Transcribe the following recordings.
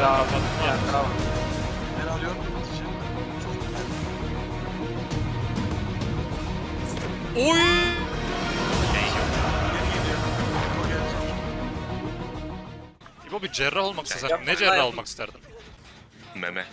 Yani, tamam. Ben alıyorum kapatacağım. Çok güzel. Oy! İbo bir cerrah olmak istesen ne cerrah olmak isterdin? Meme.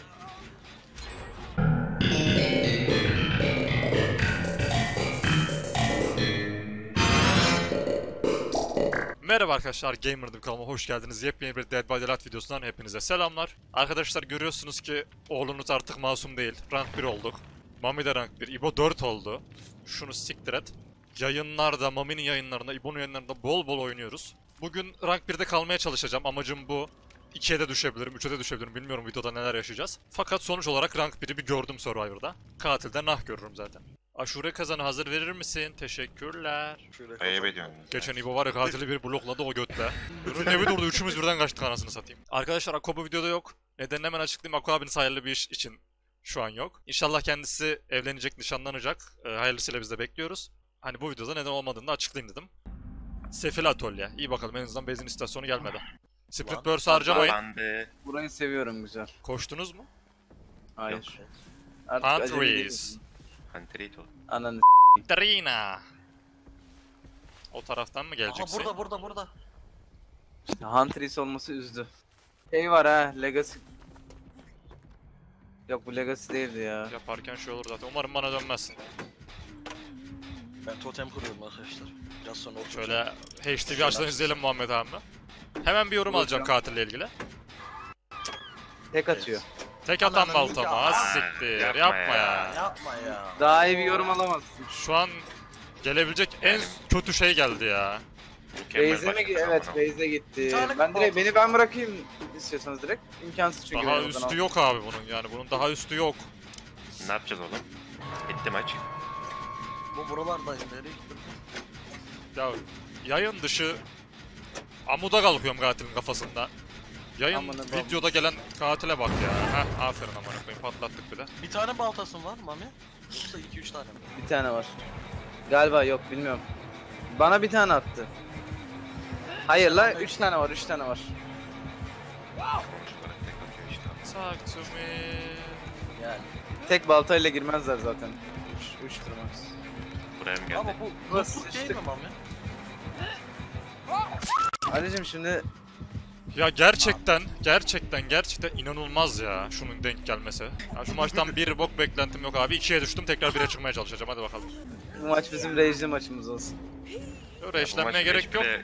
Merhaba arkadaşlar, Gamer'dım kanalıma hoş geldiniz. Yepyeni bir Dead by Daylight videosundan hepinize selamlar. Arkadaşlar görüyorsunuz ki oğlunuz artık masum değil. Rank 1 olduk. Mami de rank 1, İbo 4 oldu. Şunu siktir et. Yayınlarda, Mami'nin yayınlarında, İbo'nun yayınlarında bol bol oynuyoruz. Bugün rank 1'de kalmaya çalışacağım. Amacım bu. 2'ye de düşebilirim, 3'e de düşebilirim. Bilmiyorum videoda neler yaşayacağız. Fakat sonuç olarak rank 1'i bir gördüm Survivor'da. Katilde nah görürüm zaten. Aşure kazanı hazır verir misin? Teşekkürler. Şöyle Ayıp ediyorsun. Geçen İbo var ya katili bir blokladı o götle. Ürün evi durdu üçümüz birden kaçtık anasını satayım. Arkadaşlar bu videoda yok. Nedenini hemen açıklayayım. Ako abinin hayırlı bir iş için şu an yok. İnşallah kendisi evlenecek, nişanlanacak. E, hayırlısıyla biz de bekliyoruz. Hani bu videoda neden olmadığını da açıklayayım dedim. Sefil Atölye. İyi bakalım en azından benzin istasyonu gelmedi. Split Burst harcamayın. De Burayı seviyorum güzel. Koştunuz mu? Hayır. Artık acele Pantries. Ananı Trina. O taraftan mı Aha geleceksin? burada burada burada. Huntress olması üzdü. Şey var ha Legacy. Yok bu Legacy değildi ya. Yaparken şey olur zaten. Umarım bana dönmezsin. Ben totem kuruyorum arkadaşlar. Biraz sonra oturacağım. Şöyle HD bir açıdan izleyelim Muhammed abi. Hemen bir yorum alacağım katille ilgili. Tek atıyor. Tek atan Ananı baltama. Az siktir. Yapma Yapma, ya. ya. Yapma ya. Daha iyi bir yorum alamazsın. Şu an gelebilecek en kötü şey geldi ya. Mükemmel Base'e mi başladı gitti? Evet ama. Base'e gitti. Ben direkt beni ben bırakayım istiyorsanız direkt. İmkansız çünkü. Daha benim üstü yok abi bunun yani. Bunun daha üstü yok. Ne yapacağız oğlum? Bitti maç. Bu buralardayım. Nereye gittim? Ya yayın dışı amuda kalkıyorum katilin kafasında. Yayın Amına videoda gelen katile bak ya. Heh aferin amına koyayım patlattık bir de. Bir tane baltasın var Mami. Yoksa 2-3 tane mi? Bir tane var. Galiba yok bilmiyorum. Bana bir tane attı. Hayır la 3 tane var 3 tane var. Talk to me. Yani. Tek baltayla girmezler zaten. 3 3 max. Buraya mı geldi? Ama bu mutluluk değil işte- mi Mami? Alicim şimdi Ya gerçekten, gerçekten, gerçekten inanılmaz ya şunun denk gelmesi. Ya şu maçtan bir bok beklentim yok abi. İkiye düştüm tekrar bire çıkmaya çalışacağım. Hadi bakalım. bu maç bizim rage'li maçımız olsun. Öyle işlenmeye gerek yok. bile-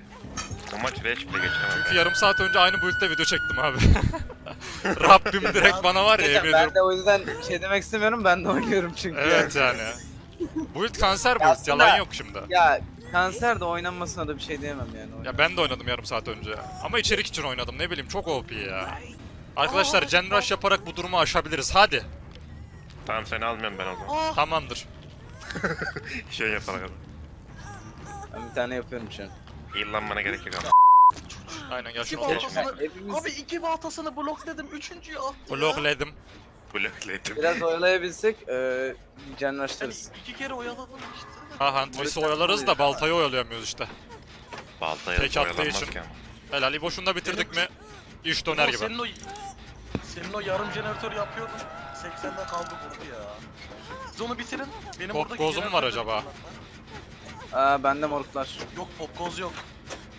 Bu maç 5 bile geçemem. Çünkü yarım saat önce aynı build'de video çektim abi. Rabbim direkt bana var ya yemin ediyorum. Ben de o yüzden şey demek istemiyorum ben de oynuyorum çünkü. Evet yani. Build kanser build, Aslında- yalan yok şimdi. Ya kanser de oynanmasına da bir şey diyemem yani. Ya ben de oynadım yarım saat önce. Ama içerik için oynadım ne bileyim çok OP ya. Arkadaşlar Gen Rush yaparak bu durumu aşabiliriz hadi. Tamam seni almıyorum ben o zaman. Ah! Tamamdır. Şey yapalım. Ben bir tane yapıyorum şu an. Yıllanmana gerek yok ama. Aynen gel İki şunu alalım. baltasını... Hepimiz Abi iki baltasını blokledim. Üçüncüyü attı ya. Blokledim. Blokledim. biraz oyalayabilsek eee canlaştırırız. Yani iki kere oyaladım işte. Ha Huntress'ı oyalarız da baltayı oyalayamıyoruz işte. Baltaya Tek attığı için. ama. Helal İbo şunu da bitirdik mi iş döner gibi. Senin o, senin o yarım jeneratör yapıyordun. 80'de kaldı vurdu ya. Siz onu bitirin. Benim Pop oradaki gozu mu var acaba? Aa bende moruklar. Yok pop goz yok.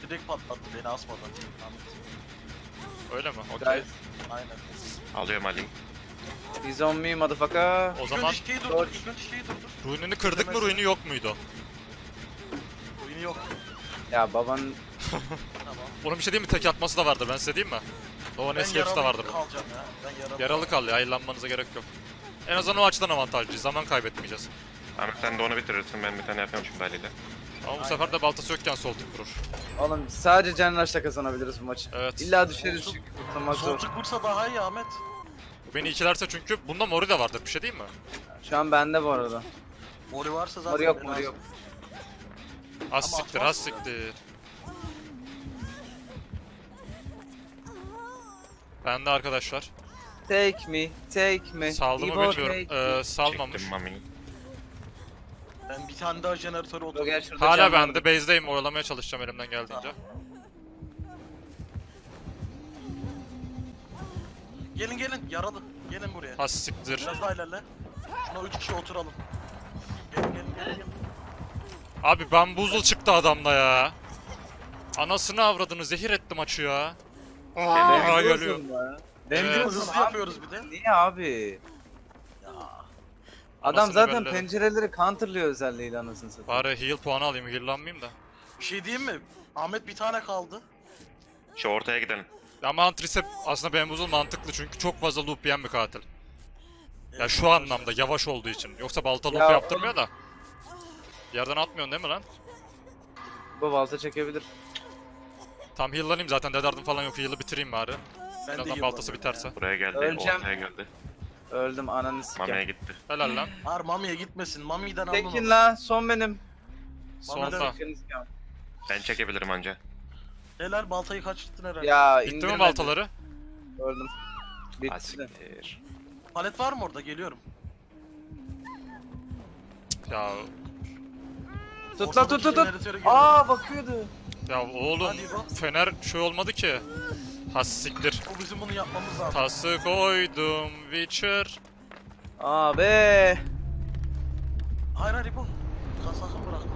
Direkt patlattı beni asmadan. Öyle mi? Okey. Aynen. Alıyorum Ali. He's on me motherfucker. O İlk zaman önce durdur. İlk önce şeyi durdur. ruinini kırdık mı ruini yok muydu? Oyunu yok. Ya baban Tamam. Bunun bir şey değil mi? Tek atması da vardı ben size diyeyim mi? Doğan Ben Escapes de vardı yaralı bu. kalacağım ya. Ben yaralı. Yaralı kal ya ayırlanmanıza gerek yok. En azından o açıdan avantajlı. Zaman kaybetmeyeceğiz. Ahmet sen de onu bitirirsin ben bir tane yapıyorum şimdi Ali ile. Ama bu sefer de baltası yokken sol tık vurur. oğlum sadece canlaşla kazanabiliriz bu maçı. Evet. İlla düşeriz çünkü kurtulmak zor. Soltuk vursa daha iyi Ahmet. Beni ikilerse çünkü bunda mori de vardır bir şey değil mi? Şu an bende bu arada. Mori varsa zaten. Mori yok mori yok. Az Ama siktir az siktir. Ben de arkadaşlar. Take me, take me. Saldı mı bilmiyorum. Ee, salmamış. Ben bir tane daha jeneratörü şurada Hala can ben var. de base'deyim. Oyalamaya çalışacağım elimden geldiğince. Gelin gelin yaralı. Gelin buraya. Ha siktir. Biraz daha ilerle. Şuna 3 kişi oturalım. Gelin gelin gelin. gelin. Abi bambuzul çıktı adamda ya. Anasını avradını zehir ettim maçı ya. Aa geliyor. Evet. Diyorsun Hızlı yapıyoruz bir de. Niye abi? Ya. Adam Anasını zaten belledim. pencereleri counterlıyor özelliğiyle anasını satayım. Bari heal puanı alayım heal'lanmayayım da. Bir şey diyeyim mi? Ahmet bir tane kaldı. Şu ortaya gidelim. Ama Antrisep aslında bambuzul mantıklı çünkü çok fazla loop yiyen bir katil. Ya şu anlamda yavaş olduğu için. Yoksa balta loop Ya yaptırmıyor da. Yerden atmıyorsun değil mi lan? Bu balta çekebilir. Tam heal'lanayım zaten dedardım falan yok heal'ı bitireyim bari. Ben de Birazdan baltası ya. biterse. Buraya geldi, Öleceğim. ortaya geldi. Öldüm ananı Mami'ye sikeyim. gitti. Helal lan. Har Mami'ye gitmesin. Mami'den alın Tekin onu. la son benim. Sonda. Tekin sikeyim. Ben çekebilirim anca. Helal baltayı kaçırttın herhalde. Ya Bitti mi baltaları? Öldüm. Bitti de. Asiktir. Palet var mı orada? Geliyorum. Ya Tut la tut tut tut. Jeneratöre geliyorum. Aa bakıyordu. ya oğlum Hadi bak. fener şey olmadı ki. Ha siktir. Bu bizim bunu yapmamız lazım. Tası koydum Witcher. Abi. Hayır hayır bu. Sakın bırakma.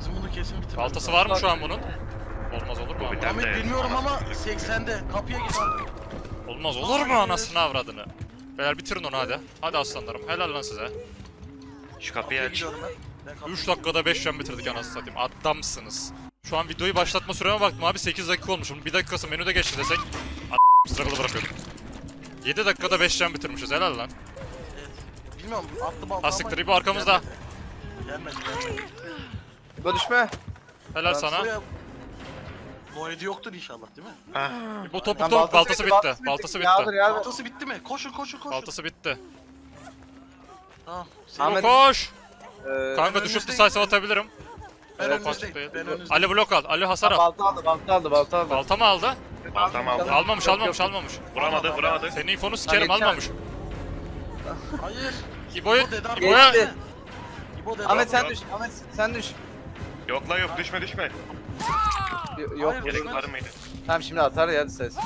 Bizim bunu kesin bitirmemiz Baltası var mı şu an bunun? Olmaz olur mu ama? Ahmet bilmiyorum ama 80'de. Kapıya git abi. Olmaz olur mu anasını avradını? Beyler bitirin onu hadi. Hadi aslanlarım helal lan size. Şu kapıyı Kapıya aç. gidiyorum ben. Ben kapıya 3 dakikada 5 yan bitirdik anasını satayım. Adamsınız. Şu an videoyu başlatma süreme baktım abi 8 dakika olmuş. Bunun 1 dakikası menüde geçti desek. A** struggle'ı bırakıyordum. 7 dakikada 5 yan bitirmişiz helal lan. Evet. Bilmiyorum attı balta Ha ama... siktir İbo arkamızda. Gelmedi gelmedi. Bu düşme. Helal Ben sana. Buraya... Noedi yoktur inşallah değil mi? Ah, Bu topu Lan top baltası bitti. Baltası bitti. yağdır. Baltası bitti mi? Koşun koşun koşun. Baltası bitti. Tamam. Ahmet- İbo koş. Ee, Kanka düşüp önünüzdeyim. decisive atabilirim. Ben Yok, önünüzdeyim. değil. Ben önünüzdeyim. Ali blok al. Ali hasar al. balta aldı balta aldı balta aldı. Balta mı aldı? baltam aldı. Almamış Yok, almamış yok. almamış. Vuramadı, vuramadı. Senin infonu sikerim almamış. Hayır. İbo. İbo'ya Geçti. İbo dedar. Ahmet sen yok. düş. Ahmet sen düş. Yok la yok, düşme düşme. Yok. Hayır, Gerek var mıydı? Tamam şimdi atar ya ses.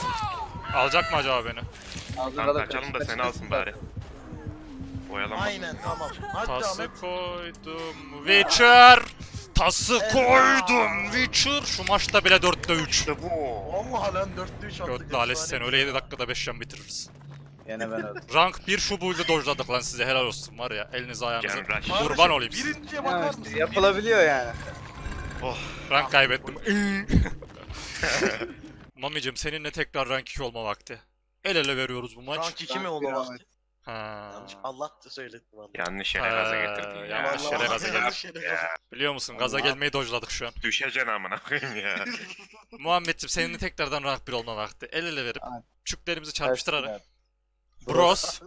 alacak mı acaba beni? Tamam da kaçalım da seni alsın bari. Oyalanmasın. Aynen tamam. Hadi Tası Ahmet. koydum Witcher. Tası koydum Witcher. Şu maçta bile 4'te 3. İşte bu. Vallahi lan 4'lü 3 attık. Götlü Ales sen efsane. öyle 7 dakikada 5 yan bitiririz. Yine ben öldüm. Rank 1 şu build'i dojladık lan size helal olsun var ya elinize ayağınıza. Cem Rush. Kardeşim, Kurban olayım size. Birinciye bakar mısın? yapılabiliyor yani. Oh. Rank kaybettim. Mamicim seninle tekrar rank 2 olma vakti. El ele veriyoruz bu maç. Rank 2 mi olmaz? Ahmet. Ha. Yanlış. Allah da söyletti valla. Yanlış yere gaza getirdin ya. yanlış yere gaza gaza- Biliyor musun gaza gelmeyi dojladık şu an. Düşeceksin amına koyayım ya. Muhammedciğim seninle tekrardan rank 1 olma vakti. El ele verip çüklerimizi çarpıştırarak. Bros.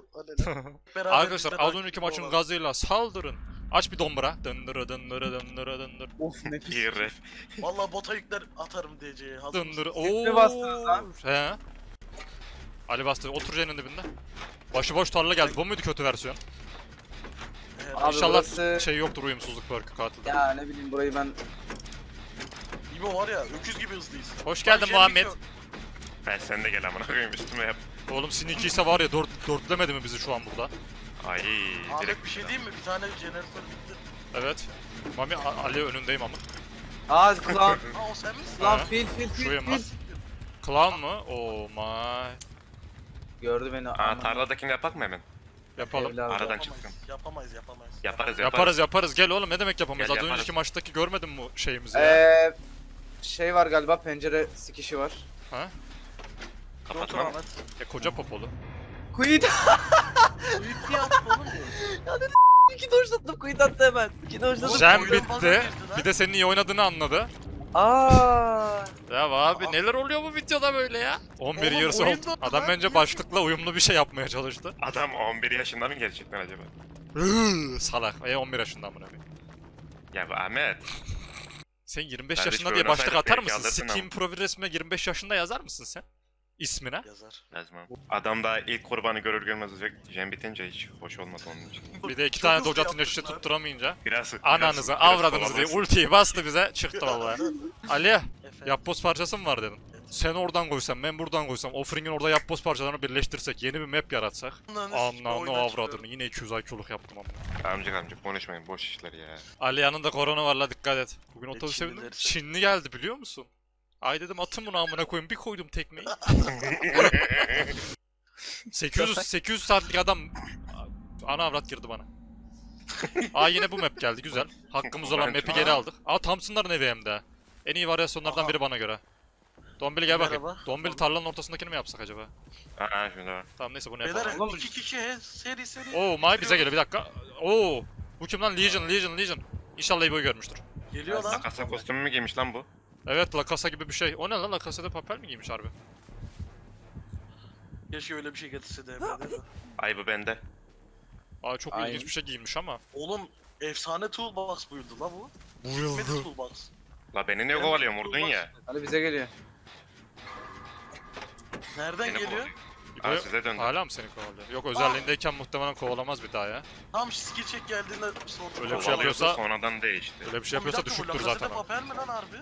Arkadaşlar az önceki maçın gazıyla saldırın. Aç bir dombra. Dındırı dındırı dındırı dındır. Of nefis. Bir ref. Vallahi bota yükler atarım DC'ye. Hazır mısın? Dındırı. Tekli Oo. bastınız lan. He. Ali bastı. Otur C'nin dibinde. Başıboş tarla geldi. Bu muydu kötü versiyon? Evet. Abi İnşallah burası- şey yoktur uyumsuzluk perk'ü katilde. Ya ne bileyim burayı ben İbo var ya öküz gibi hızlıyız. Hoş geldin Bak, Muhammed. Ben sen de gel amına koyayım üstüme yap. Oğlum ise var ya dört, dörtlemedi mi bizi şu an burada? Ay Ahmet direkt bir şey diyeyim mi? Bir tane jeneratör bitti. Evet. Mami A- Ali önündeyim ama. Aa klan Ha o sen misin? klan Ha. fil fil fil Şuyum fil. lan. Clown mı? Oh my. Gördü beni. Aa aman. tarladakini yapak mı hemen? Yapalım. Evladım. Aradan Yapamayız, çıksın. Yapamayız yapamayız. Yaparız yaparız. Yaparız yaparız. Gel oğlum ne demek yapamayız? Gel, Az yaparız. önceki maçtaki görmedin mi şeyimizi ya? Eee şey var galiba pencere sikişi var. Ha? Kapatma. Ahmet. E koca popolu. Quit. Büyük bir attı oğlum bu. İki dojlattım quit attı hemen. İki dojlattım. Fazla bitti. lan. Bir de senin iyi oynadığını anladı. Aa. Ya abi Aa. neler oluyor bu videoda böyle ya? 11 Oğlum, years old. Adam bence başlıkla uyumlu bir şey yapmaya çalıştı. Adam 11 yaşında mı gerçekten acaba? Salak. E 11 yaşında amına koyayım. Ya bu Ahmet. Sen 25 Kardeş, yaşında bir diye başlık atar mısın? Steam profil resmine 25 yaşında yazar mısın sen? İsmine? Yazar. Yazmam. Adam daha ilk kurbanı görür görmez olacak. Jam bitince hiç hoş olmadı onun için. Bir de iki tane doge atın yaptın eşi lan. tutturamayınca. Biraz Ananızı, biraz- avradınızı biraz diye ultiyi bastı bize çıktı vallahi. Ali, yapboz parçası mı var dedin? Sen oradan koysan, ben buradan koysam, Offering'in orada yapboz parçalarını birleştirsek, yeni bir map yaratsak. Anlamlı avradını yine 200 IQ'luk yaptım ama. Amcık amcık konuşmayın boş işler ya. Ali yanında korona var la dikkat et. Bugün otobüse bindim. Çinli geldi biliyor musun? Ay dedim atın bunu amına koyayım bir koydum tekmeyi. 800 800 saatlik adam ana avrat girdi bana. Aa yine bu map geldi güzel. Hakkımız olan map'i geri aldık. Aa Thompson'ların evi hem de. En iyi varyasyonlardan Aha. biri bana göre. Dombili gel bakayım. Merhaba. Dombili tarlanın ortasındakini mi yapsak acaba? Aa da var. Tamam neyse bunu Beyler yapalım. Oğlum- iki kişi he, seri seri. Oo May bize geliyor bir dakika. Oo bu kim lan? Legion Legion Legion. İnşallah İbo'yu görmüştür. Geliyor lan. Nakasa kostümü mü giymiş lan bu? Evet La Casa gibi bir şey. O ne lan La Casa'da papel mi giymiş harbi? Keşke öyle bir şey getirse de? Ay bu bende. Aa çok Aynen. ilginç bir şey giymiş ama. Oğlum efsane toolbox buyurdu la bu. Bu Gitmedi toolbox. La beni ne Benim kovalıyorsun vurdun ya. Hadi bize geliyor. Nereden Beni geliyor? kovalıyor. Aa size döndü. hala mı seni kovalıyor? Yok özelliğindeyken muhtemelen kovalamaz bir daha ya. Tam skill check geldiğinde sordum. Öyle bir şey yapıyorsa- sonradan değişti. Öyle bir şey yapıyorsa düşüktür zaten o. papel mi lan harbi?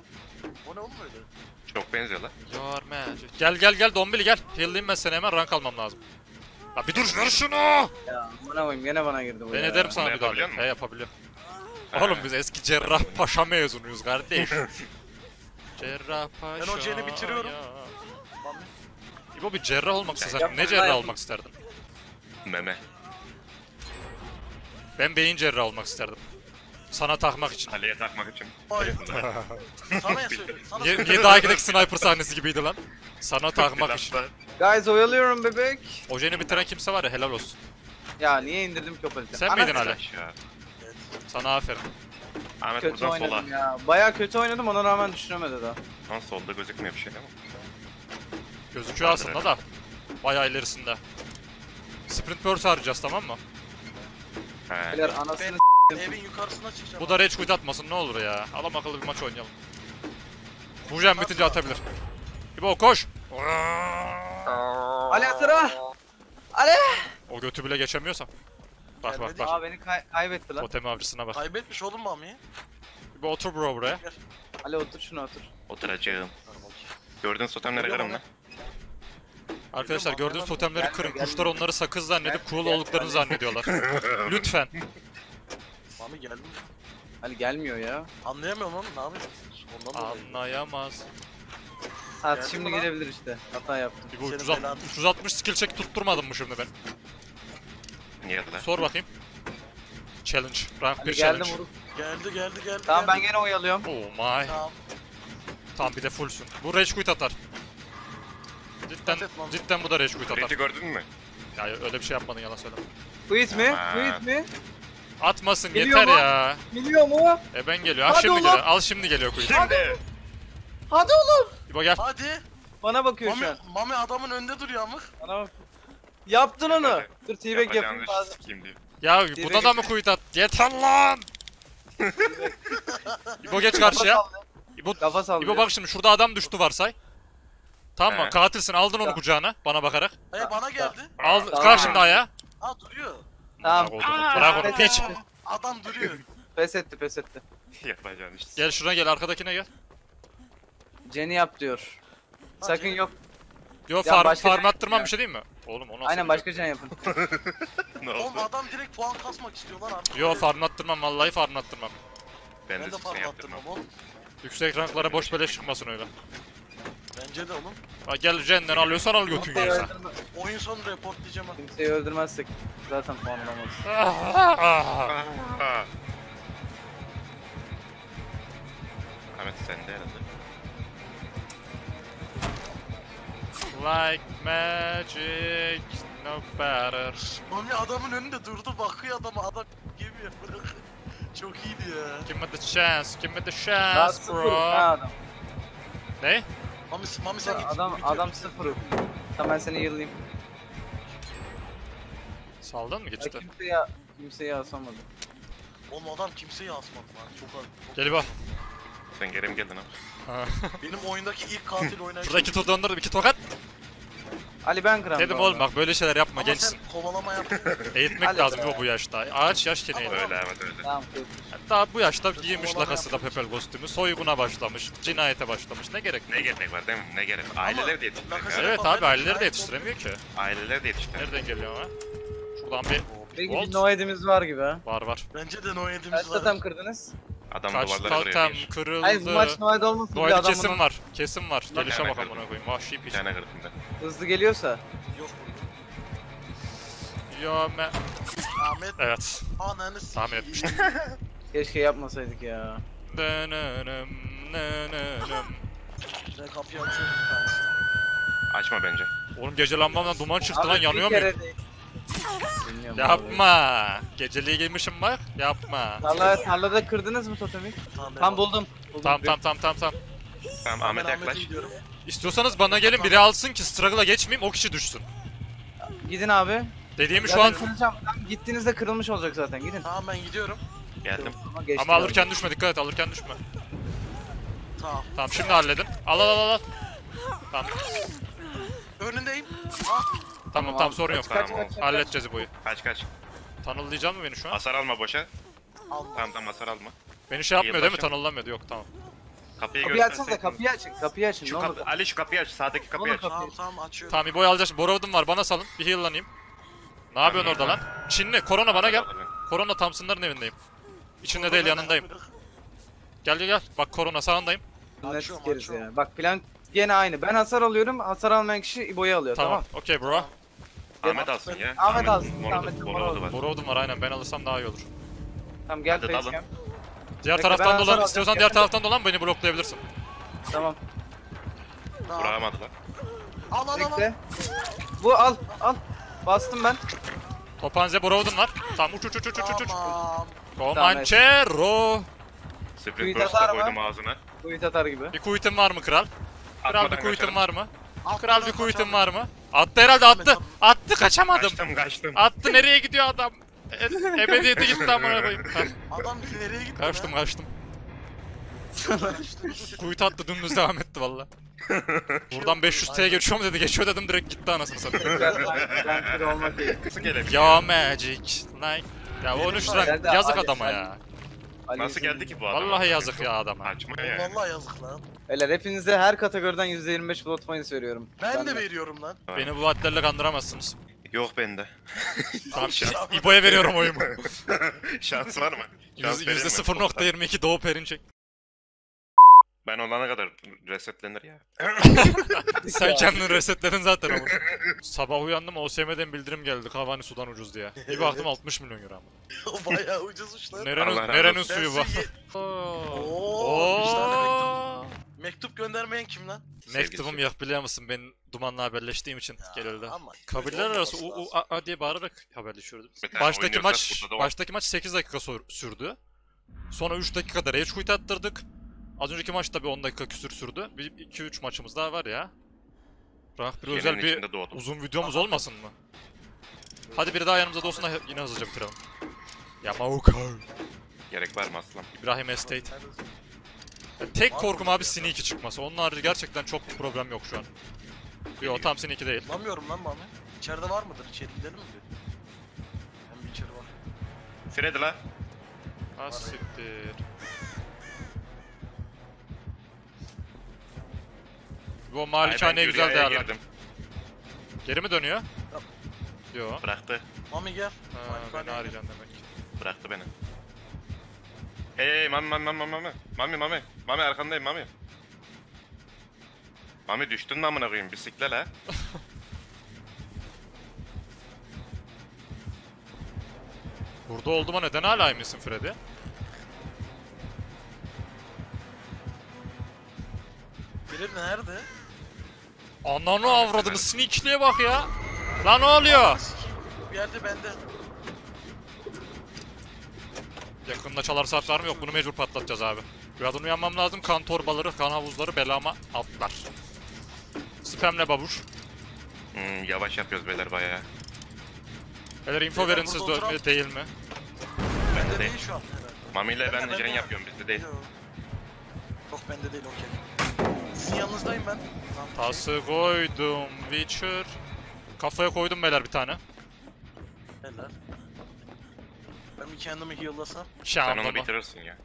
O ne oğlum öyle? Çok benziyor lan. Your magic. Gel gel gel Dombili gel. Heal'layım ben seni hemen rank almam lazım. La bir dur ver şunu. Ya bana koyayım gene bana girdi bu Ben ya. ederim sana Bunu bir daha. He yapabiliyor. Ha. Oğlum biz eski cerrah paşa mezunuyuz kardeş. cerrah paşa. Ben o Jen'i bitiriyorum. ya. İbo bir cerrah olmak istesen ne cerrah olmak isterdin? Meme. Ben beyin cerrah olmak isterdim. Sana takmak için. Ali'ye takmak için. Ay. sana ya. Sana Niye, daha gidek sniper sahnesi gibiydi lan? Sana takmak için. Guys oyalıyorum bebek. Ojeni bitiren kimse var ya helal olsun. Ya niye indirdim ki o paleti? Sen miydin Ali? Evet. Sana aferin. Ahmet Kötü buradan sola. oynadım ya. Baya kötü oynadım ona rağmen düşüremedi daha. Lan solda gözükmüyor bir şey değil mi? Gözüküyor aslında da. Bayağı ilerisinde. Sprint burst harcayacağız tamam mı? He. Beyler anasını Evin yukarısına çıkacağım. Bu da rage quit atmasın ne olur ya. Adam akıllı bir maç oynayalım. Mujen bitince atabilir. İbo koş. Ali sıra. Ali. O götü bile geçemiyorsam. Bak bak Gelmedi. bak. Aa beni kay- kaybetti lan. Totem avcısına bak. Kaybetmiş oğlum Mami'yi. İbo otur bro buraya. Ali otur şuna otur. Oturacağım. Gördüğün totemleri kırın lan. Arkadaşlar gördüğünüz totemleri kırın. Kuşlar onları sakız zannedip cool olduklarını zannediyorlar. Lütfen. Mami geldi. Ali gelmiyor ya. Anlayamıyorum oğlum ne yapayım? Ondan dolayı. Anlayamaz. Ha Geldi şimdi mi lan? gelebilir işte. Hata yaptım. İbo Senin 360, belanı. 360 skill check tutturmadım mı şimdi ben? Niye lan? Sor bakayım. Challenge. Rank 1 Ali geldim challenge. vurup. Geldi geldi geldi. Tamam ben geldi. gene oyalıyorum. Oh my. Tamam. Tamam bir de fullsün. Bu rage quit atar. Cidden, cidden bu da rage quit atar. Crit'i gördün mü? Ya öyle bir şey yapmadın yalan söyleme. Quit mi? Quit mi? Atmasın Geliyor yeter mu? ya. Geliyor mu? E ben geliyor. Al Hadi şimdi oğlum. geliyor. Al şimdi geliyor quit. Şimdi. Hadi oğlum. İbo gel. Hadi. Bana bakıyor şu Mami, an. Mami adamın önünde duruyor amık. Bana bak. Yaptın onu. Hadi. Dur t-bag yapayım. Yapacağını Bazı- sikeyim diyor. Ya buna da mı quit at? Yeter lan! İbo geç karşıya. İbo, Kafa sallıyor. İbo bak şimdi şurada adam düştü varsay. Tamam mı? Katilsin aldın onu Ya. kucağına bana bakarak. E bana geldi. Al Tamam. kalk şimdi ayağa. Ha duruyor. Tamam. Bırak onu, bırak onu Pes piç. etti. Adam duruyor. Pes etti pes etti. Yapacağını işte. Gel şuna gel arkadakine gel. Jenny yap diyor. Ha, Sakın Jenny. yok. Yo Ya farm, başka farm attırmam bir şey değil mi? Oğlum o nasıl Aynen başka Jenny yapın. Ne Oğlum oldu? adam direkt puan kasmak istiyor lan artık. Yo farm attırmam vallahi farm attırmam. Ben Ben de de sizin fark yaptırmam. attırmam oğlum. Yüksek ranklara boş beleş çıkmasın öyle. Bence de oğlum. Ha gel jenden alıyorsan al götün öldürme, Oyun sonu report diyeceğim ha. kimseyi öldürmezsek zaten puan alamayız. Ah, ah. Aa. Ahmet sende herhalde. Like magic, no better. Mami adamın önünde durdu bakıyor adama adam yemiyor bırak. Çok iyiydi ya. Give me the chance, give me the Daha chance sıfır ha bro. adam. Ne? Mami, Mami sen git. Adam bitiyor. adam sıfır. Tamam ben seni yıllayayım. Saldın mı Ya geçti? kimseyi, kimseyi asamadı. Oğlum adam kimseyi asmadı lan. Çok az. çok- Gel bak. Sen geri mi geldin abi? Benim oyundaki ilk katil oynayışı. Şurada iki tur döndürdüm, iki tokat. Ali ben kıram. Dedim oğlum bak böyle şeyler yapma Ama gençsin. sen kovalama yaptın. Eğitmek Hadi lazım be. bu bu yaşta. Ağaç yaşken eğilir. Öyle evet öyle. Tamam. dur. Daha bu yaşta giymiş lakası da pepel kostümü, soyguna başlamış, cinayete başlamış. Ne gerek? Ne gerek var değil mi? Ne gerek? Aileler de yetiştiremiyor. Lakası- Evet abi aileleri de yetiştiremiyor ki. Aileler de yetiştiremiyor. Nereden geliyor ama? Şuradan bir Peki Volt. bir Noed'imiz var gibi ha. var var. Bence de no Kaç yediğimiz var. totem kırdınız? Adam Kaç duvarları totem kırıyor. bir. Hayır bu maç kırıldı. Noed olmasın bir Noel adam kesim bunu var. Kesim var. Lan Gelişe hemen bak kırdım. amına koyayım. Vahşi Bir piç. tane kırdım da. hızlı geliyorsa. Yok Ya me... Ahmet Evet. ananı s**eyim. Tahmin etmiştim. Keşke yapmasaydık ya. Dönönüm, nönönüm. Ben kapıyı açıyorum bir tanesi. Açma bence. Oğlum gece lambamdan duman çıktı Abi lan bir yanıyor muyum? kere değil. Bilmiyorum abi. Yapma. Geceliği giymişim bak. Yapma. Tarla, tarlada kırdınız mı totemi? Tam buldum. buldum. Tamam Bir- tamam tamam tamam tamam. Ahmet'e yaklaş. İstiyorsanız bana gelin biri alsın ki struggle'a geçmeyeyim o kişi düşsün. Gidin abi. Dediğimi şu an kıracağım. Tam Gittiğinizde kırılmış olacak zaten. Gidin. Tamam ben gidiyorum. Geldim. Ama, geçti ama alırken düşme dikkat et alırken düşme. Tamam. Tamam şimdi halledin. Al al al al. Tamam Önündeyim. Ah. Tamam tamam sorun yok. Kaç, Tamam, kaç, kaç, Halledeceğiz İbo'yu. Kaç kaç. Tanılayacak mı beni şu an? Hasar alma boşa. Alma. Tamam tamam hasar alma. Beni şey yapmıyor değil mi? başla. Tanılamıyordu yok tamam. Kapıyı Kapıyı açsana gösterseydin. kapıyı açın. Kapıyı açın. Şu ne olur. kapı, Ali şu kapıyı aç. Sağdaki kapıyı Oğlum aç. kapıyı- Tamam tamam açıyorum. Tamam İbo'yu alacağız. Borovdum var bana salın. Bir heal'lanayım. Ne yapıyorsun orada lan? Çinli korona bana gel. Korona Thompson'ların evindeyim. İçinde değil yanındayım. Gel gel gel. Bak korona sağındayım. Net Açıyorum, sikeriz açıyorum. ya. Bak plan gene aynı. Ben hasar alıyorum. Hasar almayan kişi İbo'yu alıyor. Tamam. Tamam. Okey bro. Ahmet alsın ya. Ahmet alsın, Morodu- Ahmet'in morodu var. Borovdum var aynen ben alırsam daha iyi olur. Tamam gel Hadi dalın. facecam. Diğer Bekle, ben taraftan hasar dolan. alacağım, İstiyorsan diğer taraftan dolan beni bloklayabilirsin. Tamam. Tamam. Vuramadılar. Al al al. al. Bekle. Bu al al. Bastım ben. Topanze Borovdum var. Tamam uç uç uç uç uç uç. Tamam. Comanchero. Atar mı? koydum ağzına. Tweet atar gibi. Bir quit'in var mı kral? Kral bir kaçarım. var mı? Al, Kral bir quit'in var mı? Attı herhalde attı. Attı kaçamadım. Kaçtım kaçtım. Attı nereye gidiyor adam? E- ebediyete gitti amına koyayım. Adam nereye gitti? Kaçtım kaçtım. Kuyut attı dümdüz devam etti valla. Buradan 500T'ye geçiyorum dedi. Geçiyor dedim direkt gitti anasını satayım. Ben olmak değil. Nasıl gelebilir? Ya magic like. Ya onu şuran Geldi, yazık adama ya. Nasıl geldi ki bu adam? Vallahi yazık ya adama. Açma ya. Vallahi yazık lan. Beyler hepinize her kategoriden %25 blood points veriyorum. Ben de veriyorum lan. Beni bu vaatlerle kandıramazsınız. Yok bende. Tamam Şans. İbo'ya veriyorum oyumu. Şans var mı? Şans Yüz- vereyim mi? %0.22 Doğu Perinçek. Ben olana kadar resetlenir ya. Sen kendini resetledin zaten ama. Sabah uyandım OSM'den bildirim geldi Kavani sudan ucuz diye. Bir baktım 60 milyon euro ama. O bayağı ucuzmuş lan. Nerenin, Allah razı nerenin olsun. suyu var? Oo. Oo, tane Oo. Mektup göndermeyen kim lan? Mektubum yok biliyor musun? Ben dumanla haberleştiğim için gelirdi. ama arası u, u a, a diye bağırarak haberleşiyorduk. Bir tane Baştaki oynuyorsak maç burada da var. baştaki maç 8 dakika sor- sürdü. Sonra 3 dakikada rage quit attırdık. Az önceki maç tabii 10 dakika küsür sürdü. Bir 2 3 maçımız daha var ya. Rank bir özel bir içinde doğdum. uzun videomuz olmasın mı? Hadi biri daha yanımızda da olsun da yine hızlıca bitirelim. Yamauka. Gerek var mı aslan? İbrahim Estate. Tek korkum abi Sneaky çıkması. Onun harici gerçekten çok problem yok şu an. Yo tam Sneaky değil. Bulamıyorum lan Mami. İçeride var mıdır? İçeri gidelim mi? Ben bir içeri bak. Freddy la. Ha siktir. Bu malikaneyi güzel girdim. Geri mi dönüyor? Yo. Bıraktı. Mami gel. Ha, Mami, beni arayacaksın demek. Bıraktı beni. Hey hey mami mami mami mami. Mami mami. Mami arkandayım mami. Mami düştün mü amına koyayım bisikle la. Burada olduğuma neden hala eminsin Freddy? Biri nerede? Ananı avradını sneakliğe bak ya. Lan ne oluyor? Bir yerde bende. Yakında çalar saat var mı yok bunu mecbur patlatacağız abi. Birazdan uyanmam lazım kan torbaları kan havuzları belama atlar. Spamle babuş. Hmm, yavaş yapıyoruz beyler bayağı. Beyler info Beyler, verin siz burada de oturan- değil mi? Bende değil. değil şu an. herhalde. Mami ile ben Bende, de can yapıyorum bizde değil. Yok. Yok bende değil okey. Sizin yanınızdayım ben. Tamam, okey. Tası koydum Witcher. Kafaya koydum beyler bir tane. Helal. Ben bir kendimi heal'lasam. Sen onu bitirirsin ya.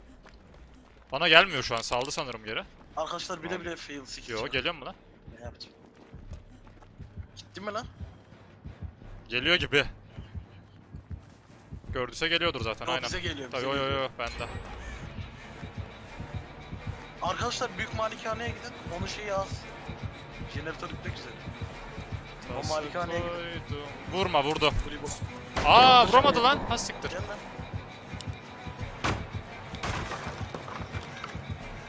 Bana gelmiyor şu an. Saldı sanırım geri. Arkadaşlar bile bile fail sikeceğim. Yo geliyor mu lan? Ne yapacağım? Gitti mi lan? Geliyor gibi. Gördüyse geliyordur zaten Yok aynen. bize geliyor. Tabii Bize yo yo geliyor. yo bende. Arkadaşlar büyük malikaneye gidin. Onun şeyi az. Jeneratör yüklü güzel. O malikaneye gidin. Vurma vurdu. Kulübü. Aa vuramadı lan. Ha siktir. Gel lan.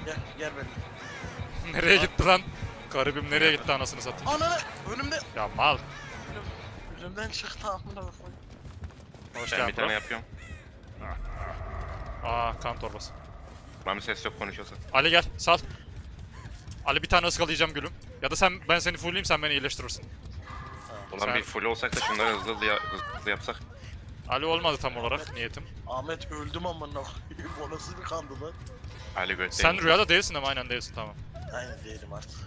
Gel, gel benimle. nereye gitti lan? Garibim nereye gitti anasını satayım. Ananı! Önümde! Ya mal. Önüm, önümden çıktı amına koyayım. Hoş Ben bir geldin tane yapıyorum. Aa kan torbası. Mami ses yok konuşuyorsun. Ali gel sal. Ali bir tane ıskalayacağım gülüm. Ya da sen ben seni fullleyeyim sen beni iyileştirirsin. Ulan Sen- bir full olsak da şunları hızlı hızlı, ya- hızlı, hızlı yapsak. Ali olmadı tam olarak niyetim. Ahmet öldüm amına koyayım. O nasıl bir kandı lan? Ali göt Sen rüyada değilsin ama aynen değilsin tamam. Aynen değilim artık.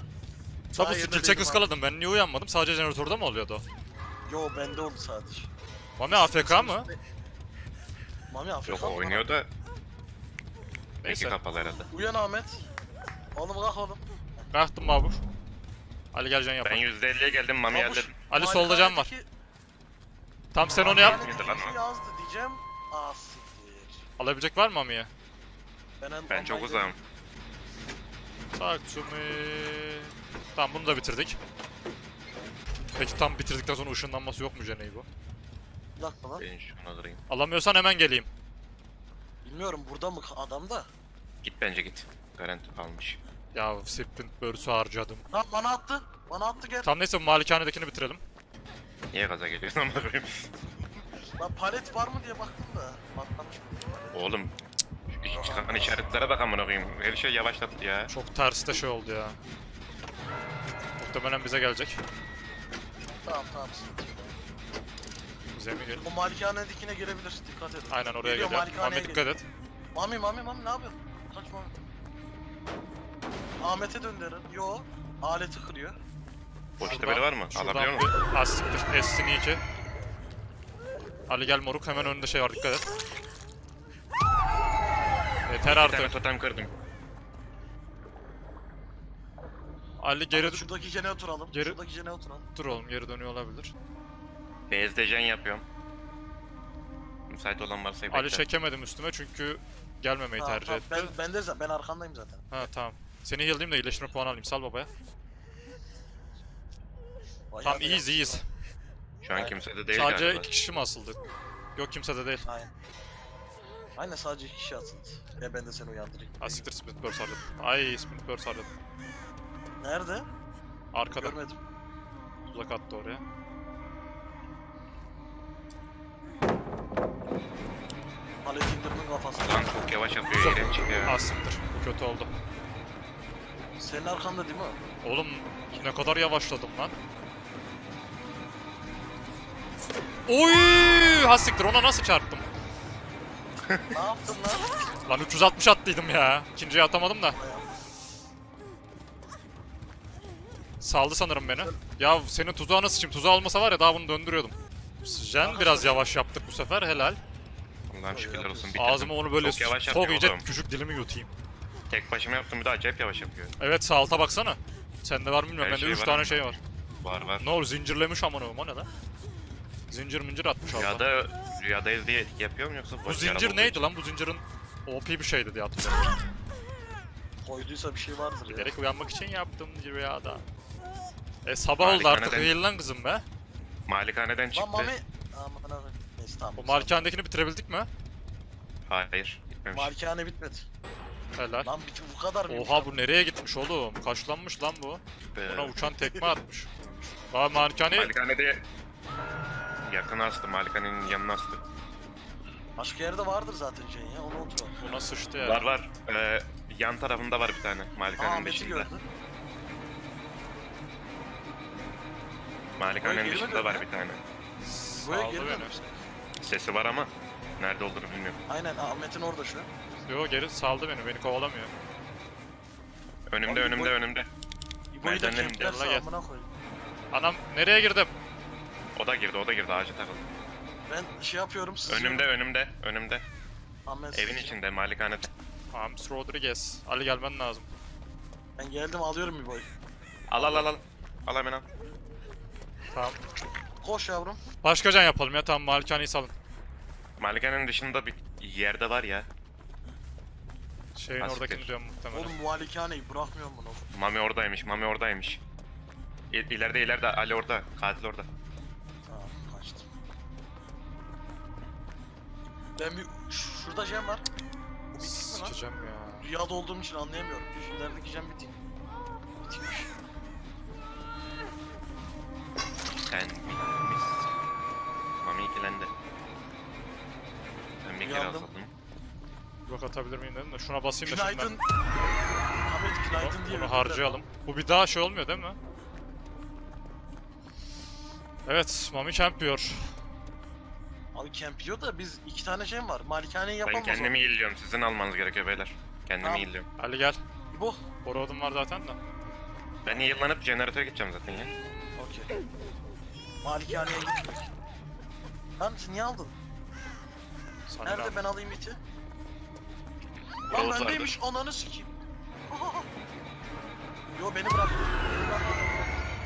Yerine skill check ıskaladım ben niye uyanmadım? Sadece jeneratörde mi oluyordu. Yo bende oldu sadece. Mami AFK mı? Mami Afrika Yok oynuyor da Neyse. kapalı herhalde. Uyan Ahmet. Oğlum kalk oğlum. Kalktım babur. Ali gel can yap. Ben %50'ye geldim Mami Babuş, geldim. Ali solda can var. Tam sen onu yap. malikanedeki Lan o. yazdı diyeceğim. Aa siktir. Alabilecek var mı Mami'ye? Ben, en- Ben çok uzağım. Me. Tamam bunu da bitirdik. Peki tam bitirdikten sonra ışınlanması yok mu Jenny bu? Bir dakika lan. Ben şunu alırım. Alamıyorsan hemen geleyim. Bilmiyorum burada mı adam da. Git bence git. Garanti almış. Ya sprint börsü harcadım. Lan bana attı. Bana attı gel. Tam neyse bu malikanedekini bitirelim. Niye gaza geliyorsun ama koyayım. Lan palet var mı diye baktım da. Patlamış mı? Oğlum çıkan işaretlere bak amına koyayım. Her şey yavaşlattı ya. Çok ters de şey oldu ya. Muhtemelen bize gelecek. Tamam tamam. mi gel? O malikanedekine gelebilir. Dikkat edin. Aynen oraya Geliyor, geliyor. Mami dikkat et. Mami mami mami ne yapıyorsun? Kaçma. Ahmet'e döndürün. Yo. Aleti kırıyor. Boşta biri var mı? Alabiliyor musun? bir astiktir. S'ini 2. Ali gel moruk hemen önünde şey var dikkat et. Yeter Bir tane artık. totem kırdım. Ali geri Şuradaki jene oturalım. Geri- Şuradaki jene oturalım. dur oğlum geri dönüyor olabilir. BSD'jen yapıyorum. Müsait olan varsa bekle. Ali çekemedim üstüme çünkü gelmemeyi Tamam, tercih tamam. etti. Ben, ben de zaten ben arkandayım zaten. Ha tamam. Seni heal'layayım da iyileştirme puanı alayım. Sal babaya. Tamam da iyiyiz iyiyiz. Şu an kimse de değil Sadece galiba. iki kişi mi asıldı? Yok kimse de değil. Aynen. Aynen sadece iki kişi atıldı. Ya ben de seni uyandırayım. Asiktir sprint burst harcadım. Ay sprint burst harcadım. Nerede? Arkada. Görmedim. Uzak attı oraya. Palet indirmin kafası. Lan çok yavaş yapıyor iğrenç ya. Asiktir. Bu kötü oldu. Senin arkanda değil mi? Oğlum ne kadar yavaşladım lan. Oy! Hastiktir ona nasıl çarptım? ne yaptın lan? Lan 360 attıydım ya. İkinciye atamadım da. Saldı sanırım beni. Ya senin tuzağına sıçayım. Tuzağı olmasa var ya daha bunu döndürüyordum. Jen biraz yavaş yaptık bu sefer helal. Allah'ım şükürler olsun bitirdim. Ağzıma onu böyle Çok yavaş sok yapıyor iyice oğlum. küçük dilimi yutayım. Tek başıma yaptım bir de acayip yavaş yapıyor. Evet sağ alta baksana. Sende var mı bilmiyorum. Her Bende şey 3 var tane ama. şey var. Var var. Ne olur zincirlemiş amına koyayım o ne lan? Zincir mincir atmış alta. Rüyada, rüyadayız diye etki yapıyor mu yoksa Bu boş zincir neydi olduğu lan? Bu zincirin OP bir şeydi diye hatırlıyorum. Koyduysa bir şey vardır ya. Bilerek uyanmak için yaptım rüyada. E sabah oldu artık Malikaneden- değil lan kızım be. için? Malikaneden Lan çıktı. Mami... Aman abi. Neyse tamam. O malikanedekini bitirebildik mi? Hayır. Gitmemiş. Malikane bitmedi. Helal. Lan bitti bu kadar mıymış Oha bu nereye gitmiş oğlum? Kaşlanmış lan bu. Ee, Buna uçan tekme atmış. Daha malikane Malikanede yakın astı. Malikanenin yanına astı. Başka yerde vardır zaten şey ya. Ona oturalım. buna sıçtı ya. Var var. Ee, yan tarafında var bir tane. Malikanenin Ahmet'i dışında. gördü. Malikanenin dışında var mi? bir tane. Buraya geri beni. dönmüş. Sesi var ama nerede olduğunu bilmiyorum. Aynen Ahmet'in orada şu. Yo geri saldı beni. Beni kovalamıyor. Önümde Abi, önümde bu- önümde. İbo'yu da Merdivenlerin kemplerse yanına gel. Anam nereye girdim? O da girdi, o da girdi ağaca takıldı. Ben şey yapıyorum siz. Önümde, önümde, önümde. Ahmet Evin içinde, malikanede. James Rodriguez. Ali gelmen lazım. Ben geldim alıyorum bir boy. Al al al al. Al hemen al. Tamam. Koş yavrum. Başka can yapalım ya tamam malikaneyi salın. Malikanenin dışında bir yerde var ya. Şeyin Asiktir. oradakini diyorum muhtemelen. Oğlum malikaneyi bırakmıyorum bunu. Mami oradaymış, Mami oradaymış. İ ileride ileride Ali orada, katil orada. Tamam kaçtım. Ben bir Ş- şurada jam var. Bu bitik mi lan? Sikeceğim ya. Rüyada olduğum için anlayamıyorum. Şuradaki jam bitik. Bitikmiş. Sen bitmişsin. Mami ikilendi. Ben bir kere Uyandım. Blok atabilir miyim dedim de şuna basayım da Günaydın. şundan. Ahmet günaydın diye. Bunu harcayalım. Bu bir daha şey olmuyor değil mi? Evet, Mami campiyor. Abi camp yiyor da biz iki tane jam var. Malikaneyi Ben yapamaz kendimi iyiliyorum. Sizin almanız gerekiyor beyler. Kendimi Tamam. iyiliyorum. Ali gel. Bu. Borodum var zaten de. Ben iyilanıp jeneratöre gideceğim zaten ya. Okey. Malikaneye gitmek. Lan sen niye aldın? Sana Nerede ne ben alayım iti? Yol Lan vardı. bendeymiş ananı sikeyim. Yo beni bırak. Beni bırak.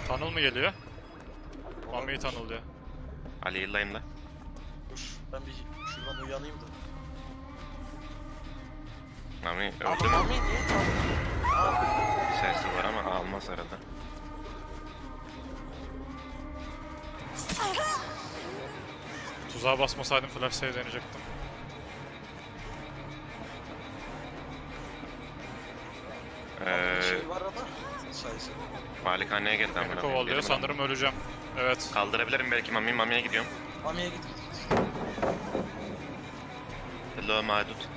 Tanıl mı geliyor? Mami'yi tanıl ya. Ali iyileyim da. Dur ben bir şuradan uyanayım da. Mami öldü Abi mü? Mami niye? Aa, Sesi var ama almaz herhalde. Tuzağa basmasaydım flash save deneyecektim. Ee, şey var arada. Sayısı. malikaneye geldi Beni amına kovalıyor sanırım öleceğim. Evet. Kaldırabilirim belki Mami. Mami'ye gidiyorum. Mami'ye git. Hello Madut.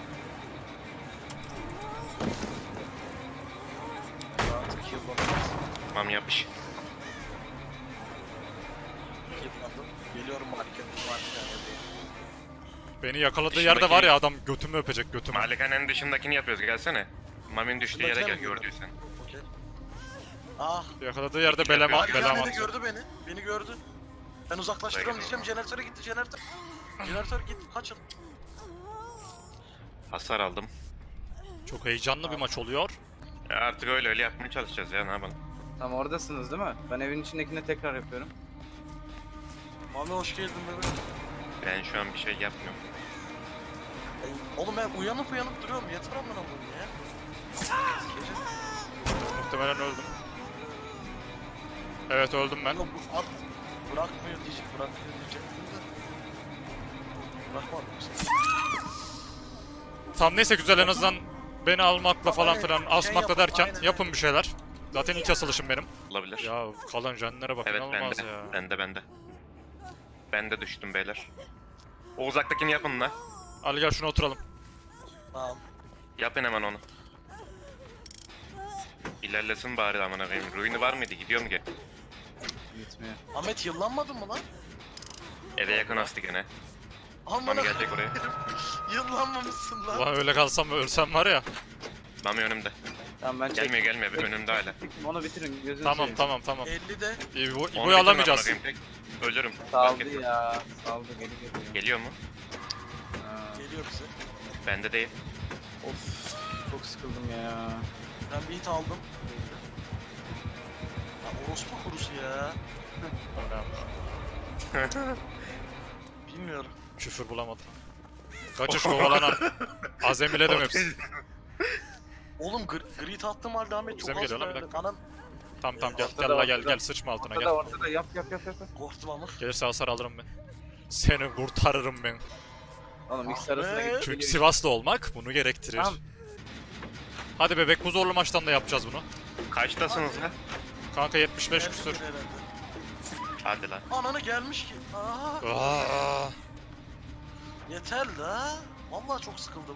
Mami yapış. Yıllandım. Geliyorum Malikaneye. Malikaneye. Beni yakaladığı Dışındaki- yerde var ya adam götümü öpecek götümü. Malikanenin dışındakini yapıyoruz gelsene. Mami'nin düştüğü yere gel gördüysen. Okey. Ah. Yakaladığı yerde belam Malikanede atıyor. gördü beni. Beni gördü. Ben uzaklaştırıyorum diyeceğim. Jeneratöre gitti jeneratör. Jeneratör git kaçın. Hasar aldım. Çok heyecanlı bir maç oluyor. Ya artık öyle öyle yapmaya çalışacağız ya ne yapalım. Tam oradasınız değil mi? Ben evin içindekini tekrar yapıyorum. Mami hoş geldin bebeğim. Ben şu an bir şey yapmıyorum. Ay, Oğlum ben uyanıp uyanıp duruyorum. Yeter amına koyayım ya. Muhtemelen öldüm. Evet öldüm ben. Yok bu at bırakmıyor diyecek, bırakmıyor. Bırakmadım seni. Tam neyse güzel en azından beni almakla falan filan şey asmakla derken yapın bir şeyler. Zaten ilk asılışım benim. Olabilir. Ya kalan jenlere bak evet inanılmaz bende. ya. Bende bende. Ben de düştüm beyler. O uzaktakini yapın la. Ali gel şuna oturalım. Tamam. Yapın hemen onu. İlerlesin bari amına koyayım. Ruini var mıydı? Gidiyorum ki. Gitmiyor. Ahmet yıllanmadın mı lan? Eve yakın astı gene. Amına Mami gelecek oraya. Yıllanmamışsın lan. Ulan öyle kalsam ölsem var ya. Mami önümde. Tamam ben çektim. Gelmiyor gelmiyor. Önümde hala. Onu bitirin gözünü Tamam seveyim. tamam tamam. 50 de İbo, Onu İbo'yu bitirme alamayacağız. amına koyayım, tek Ölürüm. Fark Saldı etmez. ya. Saldı geri geliyor. Geliyor mu? Ha. geliyor bize. Bende değil. Of. Çok sıkıldım ya. Ben bir hit aldım. Ya orospu kurusu ya. Bilmiyorum. Küfür bulamadım. Kaçış kovalanan. Azemile dememişsin. Oğlum gr grid attım halde Ahmet Bize çok mi az geliyor lan? Bir verdi. dakika. Anam Tamam tamam gel Ortada, gel la gel ortada. gel sıçma altına Ortada gel. ortada yap yap yap yap. korktum ama. Gelirse hasar alırım ben. Seni kurtarırım ben. Oğlum Ah arasına Çünkü. Sivaslı olmak bunu gerektirir. Tamam. Hadi bebek bu zorlu maçtan da yapacağız bunu. Kaçtasınız lan? Kanka 75 Geldi küsür. Hadi lan. Ananı gelmiş ki. Aa, Aa, yeter la. Vallahi çok sıkıldım.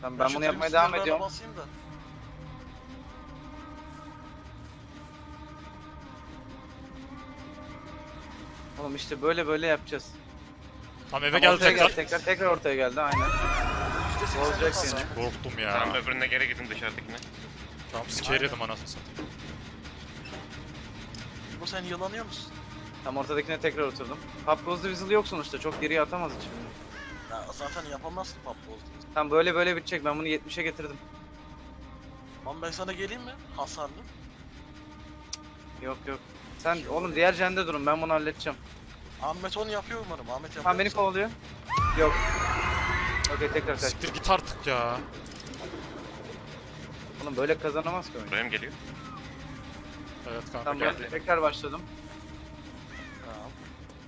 Tamam ben şu bunu yapmaya devam sınırlarına ediyorum. Basayım da. Oğlum işte böyle böyle yapacağız. Tamam eve Tamam, gel ortaya tekrar. tekrar tekrar ortaya geldi aynen. %80 Bozacak seni. Korktum ya. Tamam öbürüne geri gidin dışarıdakine. Tamam scare yedim anasını satayım. Bu sen yılanıyor musun? Tam ortadakine tekrar oturdum. Pop Goes the Whistle yok sonuçta. Çok geriye atamaz hiç. Ya zaten yapamazsın pop bozdu. Tam böyle böyle bitecek. Ben bunu 70'e getirdim. Lan ben sana geleyim mi? Hasarlı. Yok yok. Sen oğlum diğer jende durun. Ben bunu halledeceğim. Ahmet onu yapıyor umarım. Ahmet yapıyor. Tamam beni kovalıyor. Yok. Okey tekrar kaç. Siktir git artık ya. Oğlum böyle kazanamaz ki oyun. Buraya mı geliyor? Evet kanka Tamam geldi. tekrar başladım. Tamam.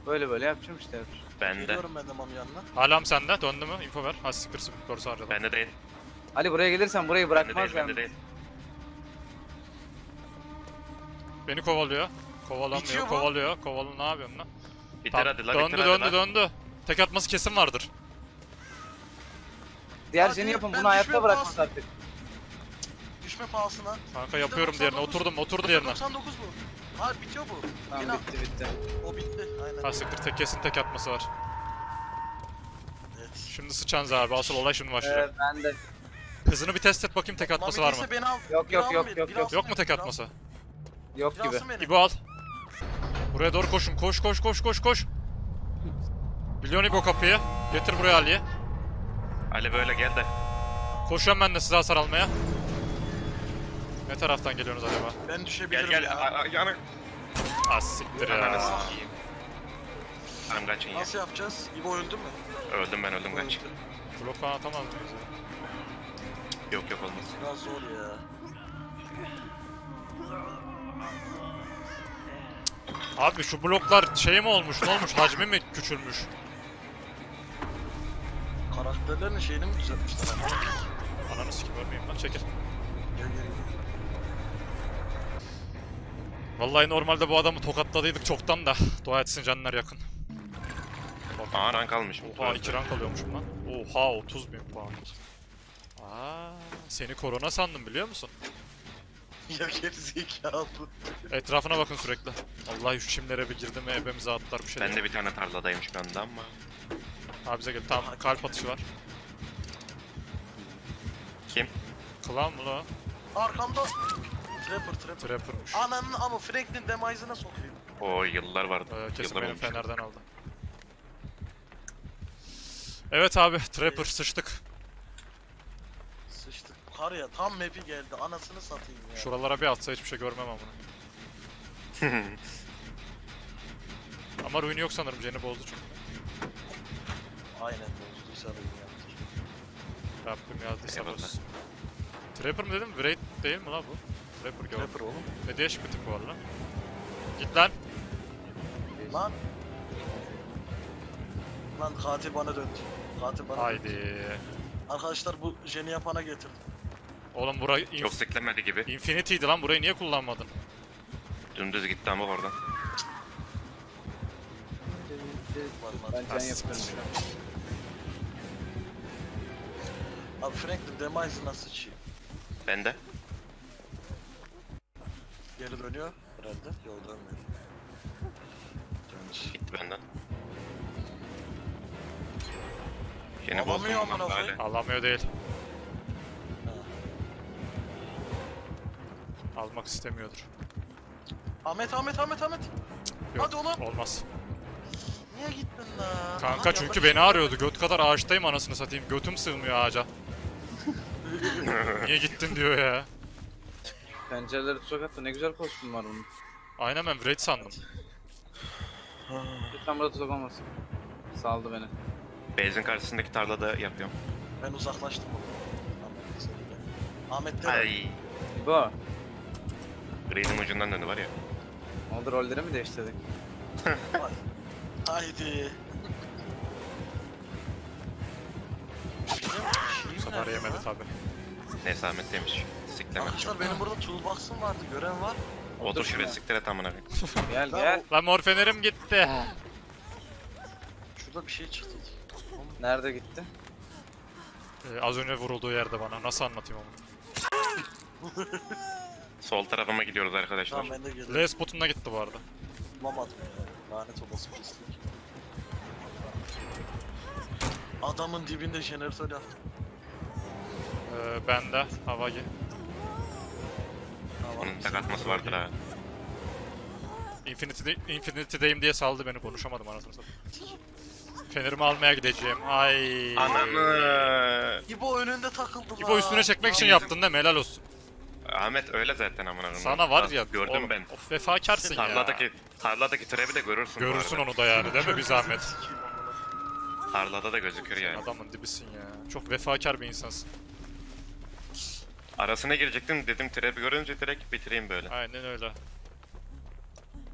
Böyle böyle yapacağım işte. Bende. Geliyorum ben de Mami yanına. Alam sende döndü mü? Info ver. Ha siktir sıfır doğrusu harcadım. Bende değil. Ali buraya gelirsen burayı Bende bırakmaz değil. Bende yani. değil. Beni kovalıyor. Bitiyor Kovalamıyor, bu. kovalıyor. Kovalıyor ne yapıyorsun lan? Bitir Tamam, hadi la döndü bitir döndü hadi la. döndü. Tek atması kesin vardır. Diğer jeni yapın bunu hayatta bırakmaz artık. Düşme pahasına. Kanka yapıyorum diğerini. 99. Oturdum, oturdum diğerine. 99 bu. Ha bitiyor bu. Tamam Yine bitti bitti. o bitti. Aynen. Ha siktir tek kesin tek atması var. Evet. Şimdi sıçanız abi. Asıl olay şimdi başlıyor. Evet ben de. Hızını bir test et bakayım tek atması var mı? Beni al. Yok, yok, yok, yok, yok. Yok mu tek atması? Yok gibi. İbo al. Buraya doğru koşun. Koş koş koş koş koş. Biliyorsun İbo kapıyı. Getir buraya Ali'yi. Ali böyle gel de. Koşuyorum ben de size hasar almaya. Ne taraftan geliyorsunuz acaba? Ben Gel düşebilirim gel. ya. A- a- Yanı. Ah siktir Ananı ya. sikeyim. Tamam kaçın ya. Nasıl yapacağız? İbo öldü mü? Öldüm ben öldüm kaç. Öldü. Blok falan atamaz mıyız ya? Yok yok olmaz. Biraz zor ya. Abi şu bloklar şey mi olmuş ne olmuş hacmi mi küçülmüş? Karakterlerin şeyini mi düzeltmişler? Ananı sikim ölmeyeyim lan çekil. Gel gel gel. Vallahi normalde bu adamı tokatladıydık çoktan da. Dua etsin canlar yakın. Aa rank almış. Oha 2 rank alıyormuşum lan. Oha 30 bin puan. Aa, seni korona sandım biliyor musun? Ya gerizekalı. Etrafına bakın sürekli. Allah şu çimlere bir girdi mi ebemize atlar bir şey. Ben de bir tane tarladayım şu anda ama. Abi bize gel tamam kalp atışı var. Kim? Klan mı lan? Arkamda. Trapper trapper. Trapper'mış. Ananın ama Franklin demize'ına sokuyor. O yıllar vardı. Ee, kesin yıllar benim olmuş. fenerden aldı. Evet abi Trapper sıçtık. Sıçtık. Kar ya tam map'i geldi. Anasını satayım ya. Şuralara bir atsa hiçbir şey görmem ama. Ama ruin'i yok sanırım Jen'i bozdu çünkü. Aynen da iyi yaptır. Rabbim yazdıysa Eyvallah. Trapper mı dedim? Wraith değil mi la bu? Trapper gördüm. Trapper oğlum. Ne değişik bir tip var lan. Git lan. Lan. Lan katil bana döndü. Katil bana döndü. Haydi. Arkadaşlar bu jeni yapana getirdim. Oğlum burayı Çok siklemedi gibi. Infinity'ydi lan burayı niye kullanmadın? Dümdüz gitti ama oradan. Ben can yapıyorum. Abi Franklin demize'ına sıçayım. Bende. Geri dönüyor herhalde. Yok dönmüyor. Dönmüş. Gitti benden. Yeni bozdum Alamıyor amına koyayım. hala. Alamıyor değil. Ha. Almak istemiyordur. Ahmet Ahmet Ahmet Ahmet. Yok, Hadi oğlum. Olmaz. Niye gittin la? Kanka Aha, çünkü beni arıyordu. Göt kadar ağaçtayım anasını satayım. Götüm sığmıyor ağaca. Niye gittin diyor ya. Pencereleri tutacak hatta ne güzel kostüm var bunun. Aynen ben Wraith sandım. Lütfen burada tuzak olmasın. Saldı beni. Beyzin karşısındaki tarlada yapıyorum. Ben uzaklaştım. Ahmet de var. Ay. Bu. Green'in ucundan döndü var ya. Oldu rolleri mi değiştirdik? Haydi. Bu sefer yemedi tabi. Neyse Ahmet demiş. Sikleme. Arkadaşlar benim burada toolbox'um vardı. Gören var. Otur şuraya siktir et amına koyayım. Gel Lan gel. Lan mor fenerim gitti. Şurada bir şey çıktı. Nerede gitti? Ee, az önce vurulduğu yerde bana. Nasıl anlatayım onu? Sol tarafıma gidiyoruz arkadaşlar. Tamam ben de. L spotuna gitti bu arada. Bulamadım ya. Lanet olası pislik. Adamın dibinde jeneratör yaptım. Ee, bende Havagi. Tamam. Onun tek atması vardır ha. Infinity'de, Infinity'deyim diye saldı beni konuşamadım anasını satayım. Fenerimi almaya gideceğim. Ay. Ananı. İbo önünde takıldı İbo üstüne çekmek için yaptın değil mi? Helal olsun. Ahmet öyle zaten amına koyayım. Sana var ya. Gördüm oğlum, ben. Of vefakarsın ya. Tarladaki tarladaki trebi de görürsün. Görürsün onu da yani değil mi bir zahmet? Tarlada da gözükür yani. Adamın dibisin ya. Çok vefakar bir insansın. Arasına girecektim dedim trebi görünce direkt bitireyim böyle. Aynen öyle.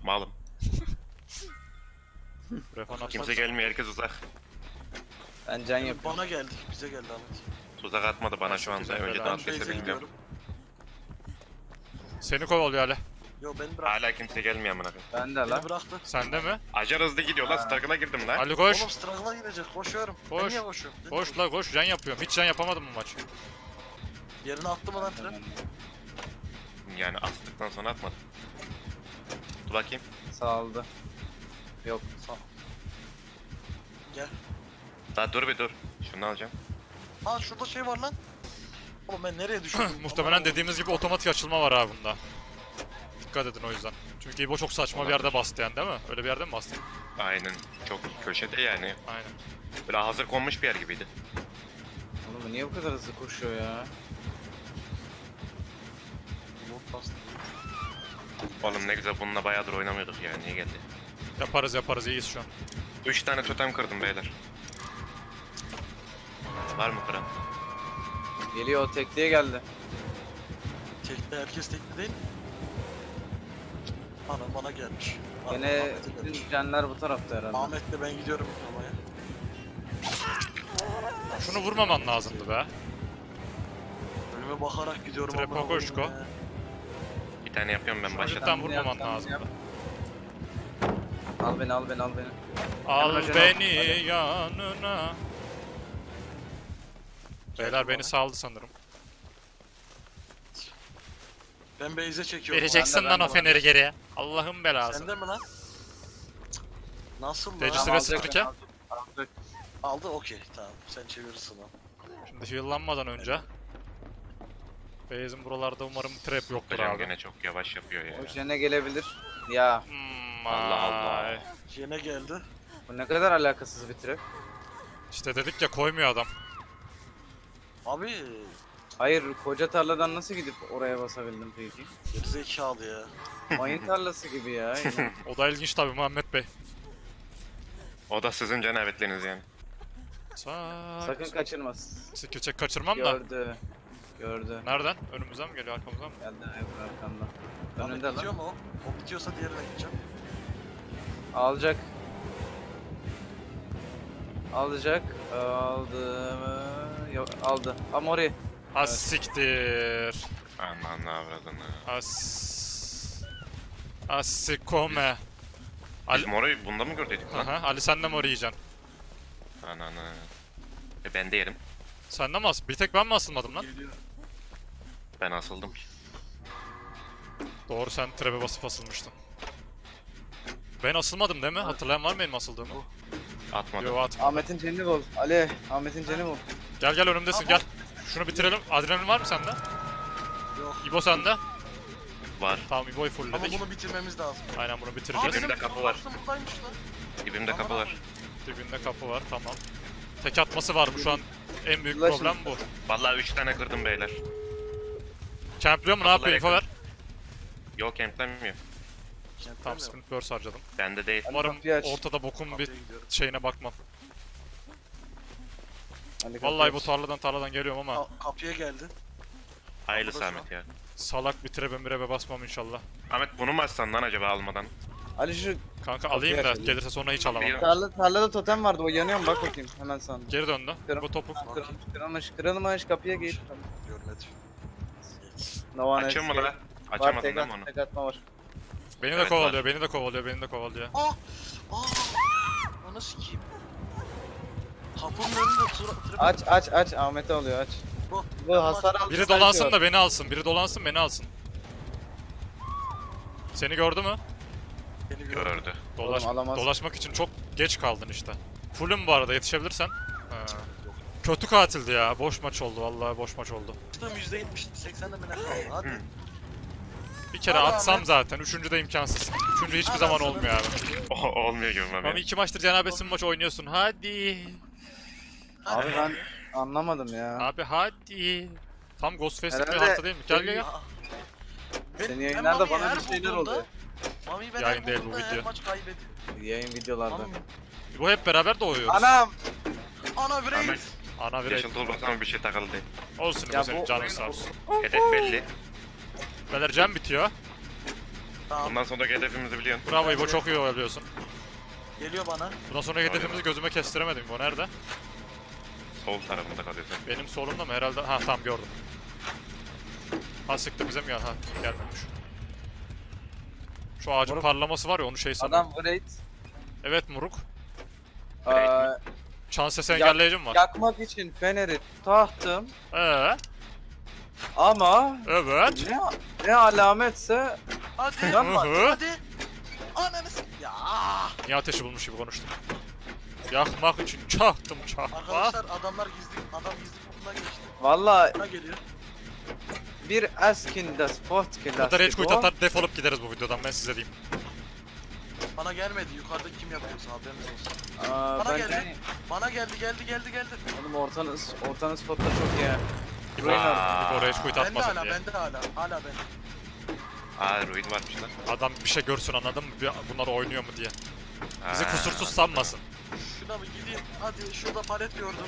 Malım. Refan. Kimse gelmiyor herkes uzak. Ben can yapıyorum. Bana geldi. Bize geldi Ahmet. Tuzak atmadı bana şu anda. Önceden. Ben attıysa bilmiyorum. gidiyorum. Seni kovalıyor hala. Yo beni bıraktı. Hala kimse gelmiyor amına koyayım. Ben de lan. Beni bıraktı. Sende mi? Acar hızlı gidiyor lan. Struggle'a girdim lan. Ali koş. Oğlum struggle'a girecek. Koşuyorum. Ben Koş. niye koşuyorum? Ben Koş niye la koş. Can yapıyorum. Hiç can yapamadım bu maç. koşuyorum? Yerine attı mı lan tren? Yani astıktan sonra atmadım. Dur bakayım. Saldı. Yok. Sağ. Gel. Daha dur bir dur. Şunu alacağım. Ha şurada şey var lan. Oğlum ben nereye düştüm? Muhtemelen dediğimiz gibi otomatik açılma var abi bunda. Dikkat edin o yüzden. Çünkü İbo çok saçma bir yerde bastı yani değil mi? Öyle bir yerde mi bastı? Aynen. Çok köşede yani. Aynen. Böyle hazır konmuş bir yer gibiydi. Oğlum bu niye bu kadar hızlı koşuyor ya? Oğlum ne güzel bununla bayağıdır oynamıyorduk ya. Niye geldi? Yaparız yaparız iyiyiz şu an. 3 tane totem kırdım beyler. Var mı kıran? Geliyor o tekliğe geldi. Tekli herkes tekli değil mi? Ana bana gelmiş. Ana, Gene bütün canlar bu tarafta herhalde. Ahmet'le ben gidiyorum yıkamaya. Şunu vurmaman lazımdı be. Önüme bakarak gidiyorum Trepo Koşko. ya. Tane yapıyorum ben başladım. Vurmaman yap. Al beni al beni al beni. Al Can, beni yanına. Beyler beni saldı sanırım. Ben base'e çekiyorum. Vereceksin ben de, lan o feneri geriye. Allah'ın belası. Sende mi lan? Nasıl lan? Türkiye. alacak, alacak. Aldı okey tamam sen çevirirsin lan. Şimdi heal'lanmadan önce. Base'in buralarda umarım trap yoktur Hocam abi. gene çok yavaş yapıyor ya. O jene gelebilir. Ya Hmm, Allah Allah. ay. Yine geldi. bu ne kadar alakasız bir trap. İşte dedik ya koymuyor adam. Abi Hayır koca tarladan nasıl gidip oraya basabildim peki? gerizekalı ya. Mayın tarlası gibi ya. O da ilginç tabii Muhammed Bey. O da sizin cenabetleriniz yani. Sak. Sakın kaçırma. Skill check kaçırmam da. Gördü. Gördü. Nereden? Önümüzden mi geliyor arkamızdan mı? Geldi yok arkanda. Ahmet Önünde lan. mu o? O bitiyorsa diğerine gideceğim. Alacak. Alacak. Aldı mı? Yok aldı. Amori. Az Evet. siktir. Aman avradını. As... As sikome. Biz Ali... moru bunda mı gördük lan? Aha, Ali sen de mi yiyeceksin? Ananı. E ben de yerim. Sen de mi as? Bir tek ben mi asılmadım lan? Geliyor. Ben asıldım. Doğru sen trebe basıp asılmıştın. Ben asılmadım değil mi? Hatırlayan var mı benim asıldığımı? Atmadım. Yo at. Ahmet'in canını bul. Ali. Ahmet'in canını bul. Gel gel önümdesin gel. Şunu bitirelim. Adrenalin var mı sende? Yok. İbo sende. Var. Tamam İbo'yu Ama fullledik. bunu bitirmemiz lazım. Aynen bunu bitireceğiz. benim Dibinde kapı var. Dibimde kapı var. abi. Dibinde kapı var tamam. Tek atması var bu şu an. En büyük Ulaşın. problem bu. Vallahi 3 tane kırdım beyler. Campliyor mu ne yapıyor info ver. Yok Tamam mi? sprint burst harcadım. Bende değil. Umarım kapıyı aç. ortada bokun bir Kapıya gidiyorum. şeyine bakmam. Ali Vallahi bu aç. tarladan tarladan geliyorum ama Ka- kapıya geldi. Hayırlısı Kapıda şu Ahmet ya. salak bir trebe mirebe basmam inşallah. Ahmet bunu mu açsan lan acaba almadan? Ali şu Kanka alayım da açalım. gelirse sonra hiç alamam. Bir- tarla, tarlada totem vardı o yanıyor mu bak bakayım hemen sana. Geri döndü. Bu topuk. Kırılmış kırılmış kırılmış kapıya git. Görmedim. No one mu escape. lan? Var Açamadın tek, değil mi onu? tek atma var. Beni de Evet, kovalıyor, beni de kovalıyor, beni de kovalıyor. Aa! Aa! Onu sikeyim. Kapının önünde trip- Aç aç aç Ahmet'e oluyor aç. Bu. Bu hasar aldı. Biri dolansın da beni alsın, biri dolansın beni alsın. Seni gördü mü? Beni gördü. Gördü. Dolaş, Oğlum, alamaz. dolaşmak için çok geç kaldın işte. Fullüm bu arada yetişebilirsen. Ha. Kötü katildi ya. Boş maç oldu vallahi boş maç oldu. Açtığım %70, 80'de mi ne kaldı? Hadi. Hı. Bir kere Abi, atsam Ahmet. zaten. Üçüncü de imkansız. Üçüncü hiçbir Abi, zaman sana- olmuyor abi. O, olmuyor gibi Mami. Mami iki maçtır cenabesin maç oynuyorsun. Hadi. Abi ben anlamadım ya. Abi hadi. Tam Ghostface'lik bir Herhalde- hafta değil mi? Gel gel gel. Aa. Ben- Senin ben yayınlarda Mami'yi bana her bir şeyler bulduğumda- oluyor. Mami'yi ben Yayın her değil bu, bulduğumda her video. maç kaybediyor. Yayın videolarda. Mami. Bu hep beraber doğuyoruz. Anam! Ana birey. Ahmet. Ana bir Yeşil toolbox'tan bir şey takıldı. Olsun Ya bu senin bu canın sağ olsun. Hedef belli. Beyler cam bitiyor. Tamam. Bundan sonraki hedefimizi biliyorsun. Bravo İbo çok iyi oyalıyorsun. Geliyor bana. Bundan sonraki hedefimizi gözüme kestiremedim İbo. Nerede? Sol tarafında kalıyorsun. Benim solumda mı herhalde? Ha tamam gördüm. Ha sıktı bize mi gel? Ha gelmemiş. Şu ağacın Moruk. parlaması var ya onu şey sanıyorum. Adam Great. Evet Muruk. Eee Çan sesi Yak- engelleyici mi var? yakmak için feneri taktım Ee, ama evet. ne, ne alametse Hadi. Hı. Hadi. Ananı Ya. Niye ateşi bulmuş gibi konuştum. Yakmak için çaktım çakma. Arkadaşlar adamlar gizli adam gizli kapıdan geçti. valla bir eskin das Sportke Burada rage quit atar defolup gideriz bu videodan ben size diyeyim. Bana gelmedi. Yukarıda kim yapıyorsa haberiniz olsun. Aa, Bana ben geldi. Bana geldi geldi geldi geldi. Oğlum ortanız, ortanız spotta çok iyi. İbo, Ruiner. İbo rage quit Bende atmasın hala diye. bende hala. Hala bende. Aa ruin varmış lan. Adam bir şey görsün anladın mı? Bir- Bunlar oynuyor mu diye. Bizi Ha, kusursuz sanmasın. Şuna bir gideyim. Hadi şurada palet gördüm.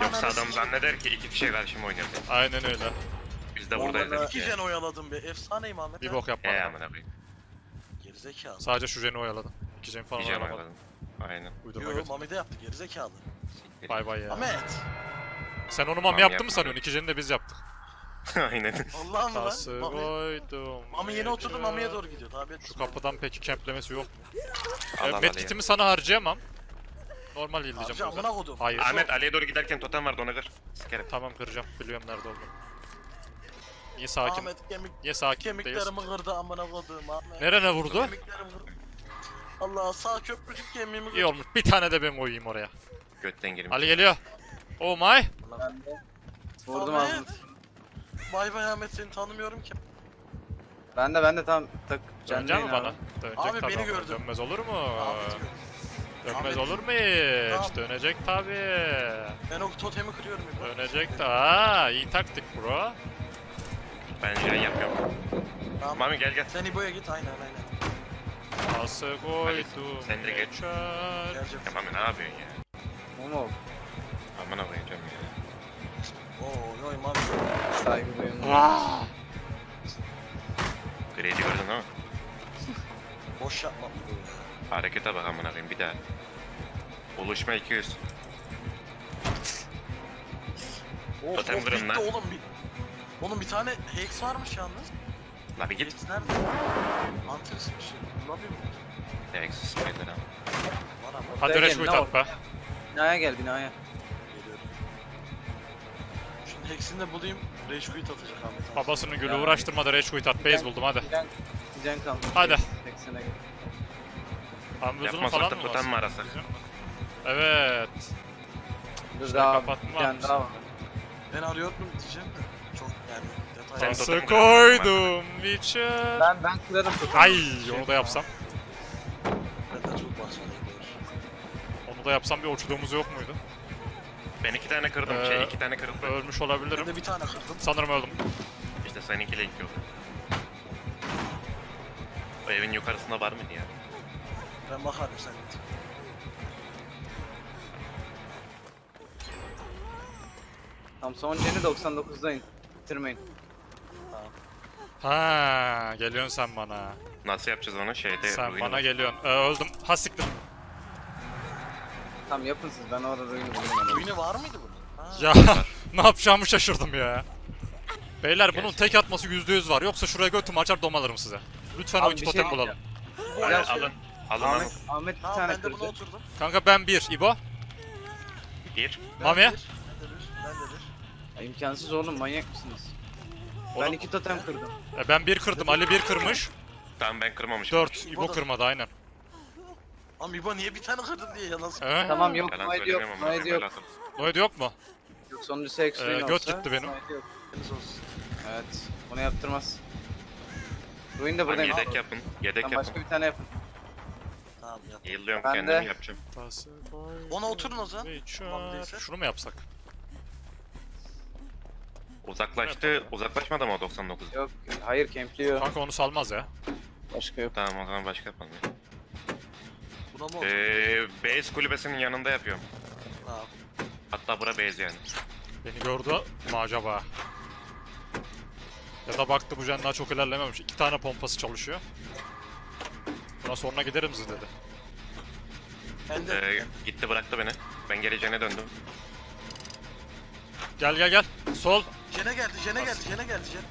Yoksa Ananı adam zanneder ki iki kişiye karşı mı oynuyor? Aynen öyle. Biz de Orada buradayız da- dedik İki ya. jen oyaladım be. Efsaneyim Ahmet. Bir ha. bok yapmadım. He amına koyayım. Gerizekalı. Sadece şu jeni oyaladım. İki jen falan Diyeceğim oynamadım. anladım. Aynen. Uydurma Yo götür. Mami de yaptı gerizekalı. Bay bay ya. Ahmet. Sen onu Mami mami yaptın yaptı. mı sanıyorsun? İki jeni de biz yaptık. Aynen. Allah'ım lan. Tası Mami, koydum. Mami yeni oturdu gece. Mami'ye doğru gidiyor. Tabi Şu kapıdan peki kemplemesi yok mu? Al al Medkit'imi sana harcayamam. Normal yıldayacağım amına burada. kodum. Hayır. Ahmet Ali'ye doğru giderken totem vardı ona kır. Sikerim. Tamam kıracağım. Biliyorum nerede olduğunu. Niye sakin? Ahmet kemik, Niye sakin kemiklerimi kırdı amına kodum Ahmet. Nerene vurdu? Kemiklerimi kırdı. Allah sağ köprücük kemiğimi İyi kırdı. olmuş. Bir tane de ben koyayım oraya. Götten girmiş. Ali geliyor. Oh my. Vurdum Ahmet. ağzını. Bay bay Ahmet seni tanımıyorum ki. Ben de ben de tam tak Dönecek mi bana? abi. Dönecek Abi tabii beni ama. gördü. Dönmez olur mu? Ahmet. Dönmez Ahmet- olur mu hiç? Tamam. Dönecek tabii. Ben o totemi kırıyorum. İbo. Dönecek de. Aa, iyi taktik bro. Ben jen yapıyorum. Tamam. Mami gel gel. Sen İbo'ya git aynen aynen. Nasıl koydum sen de geç. Gelecek. Ya Mami ne yapıyorsun ya? Oğlum Amına koyacağım ya. Oo yoy Mami. saygı duyun. Vaa! Grade'i gördün ama. Boş yapma. Harekete bak amına koyayım bir daha. Buluşma 200. Of Totem of kırın lan. oğlum bir. Oğlum bir tane Hex varmış yalnız. La bir git. Hex nerede? Antres bir şey. Lobi mi? Eksi spider ama. Var ama. Hadi Gel, Rage gel, quit ne at be. Binaya gel binaya. Geliyorum. Şimdi Hex'ini de bulayım. Rage quit atacak Ahmet abi. Babasının gülü uğraştırma da Rage quit at. Base buldum hadi. Can kalmış. Hadi. 80'e gel. Ambuzunu falan da mı mi var? arasak? Evet. Dur daha kapattım bir tane daha var. Ben arıyorum diyeceğim de. Sen Nasıl koydum Witcher? Ben ben kırarım totem. Ay Şey onu da yapsam. Benden çok bahsediyor. Onu da yapsam bir uçtuğumuz yok muydu? Ben iki tane kırdım. Ee, Şey iki tane kırıldı. Ölmüş Ben olabilirim. de bir tane kırdım. Sanırım öldüm. İşte seninkiyle iki oldu. O evin yukarısında var mıydı ya? Ben bakarım sen git. Tam son jeni 99'dayım. Bitirmeyin. Ha, geliyorsun sen bana. Nasıl yapacağız onu? Şeyde Sen bana geliyorsun. Ee, öldüm. Ha siktir. Tam yapın siz ben orada ruin'i bulayım. Oyunu var mıydı bunun? Ha. Ya ne yapacağımı şaşırdım ya. Beyler bunun tek atması %100 var. Yoksa şuraya götümü açar domalırım size. Lütfen Abi oyuncu bir totem şey bulalım. Bu Alın oyun- alın. Alın alın. Ahmet, Ahmet bir Tamam tane ben de buna kırdı. oturdum. Kanka ben bir. İbo. Bir. Ben Mami? bir, Ben de bir. Ben de bir. Ya, İmkansız oğlum manyak mısınız? Ben Oğlum, iki totem kırdım. e, ben bir kırdım. Ali bir kırmış. Tamam ben kırmamışım. 4. İbo kırmadı aynen. Ama İbo niye bir tane kırdın diye yalan söylüyor. Ee? Tamam yok, Yalan Noid yok, söylemiyorum ama Noid yok. Noid yok mu? Yok sonuncusu Ee, ruin göt olsa. gitti benim. Noid yok. Deniz olsun. Evet, bunu yaptırmaz. Ruin de buradayım. yedek yapın. Yedek Tamam, başka yapın. bir tane yapın. Tamam. Yıllıyorum Ben de- yapacağım. Ona oturun o zaman. Witcher. Tamam, neyse. Şunu mu yapsak? Uzaklaştı. Uzaklaşmadı mı o 99? Yok hayır kempliyor. Kanka onu salmaz ya. Başka yok. Tamam o zaman başka yapalım. ya. Buna mı? Ee, base kulübesinin yanında yapıyorum. Tamam. Hatta bura base yani. Beni gördü mü acaba? Ya da baktı bu daha çok ilerlememiş. İki tane pompası çalışıyor. Buna sonra giderim siz dedi. Ben de Ee, gitti bıraktı beni. Ben geleceğine döndüm. Gel gel gel. Sol. Jene geldi, Jene geldi, Jene geldi, Jene.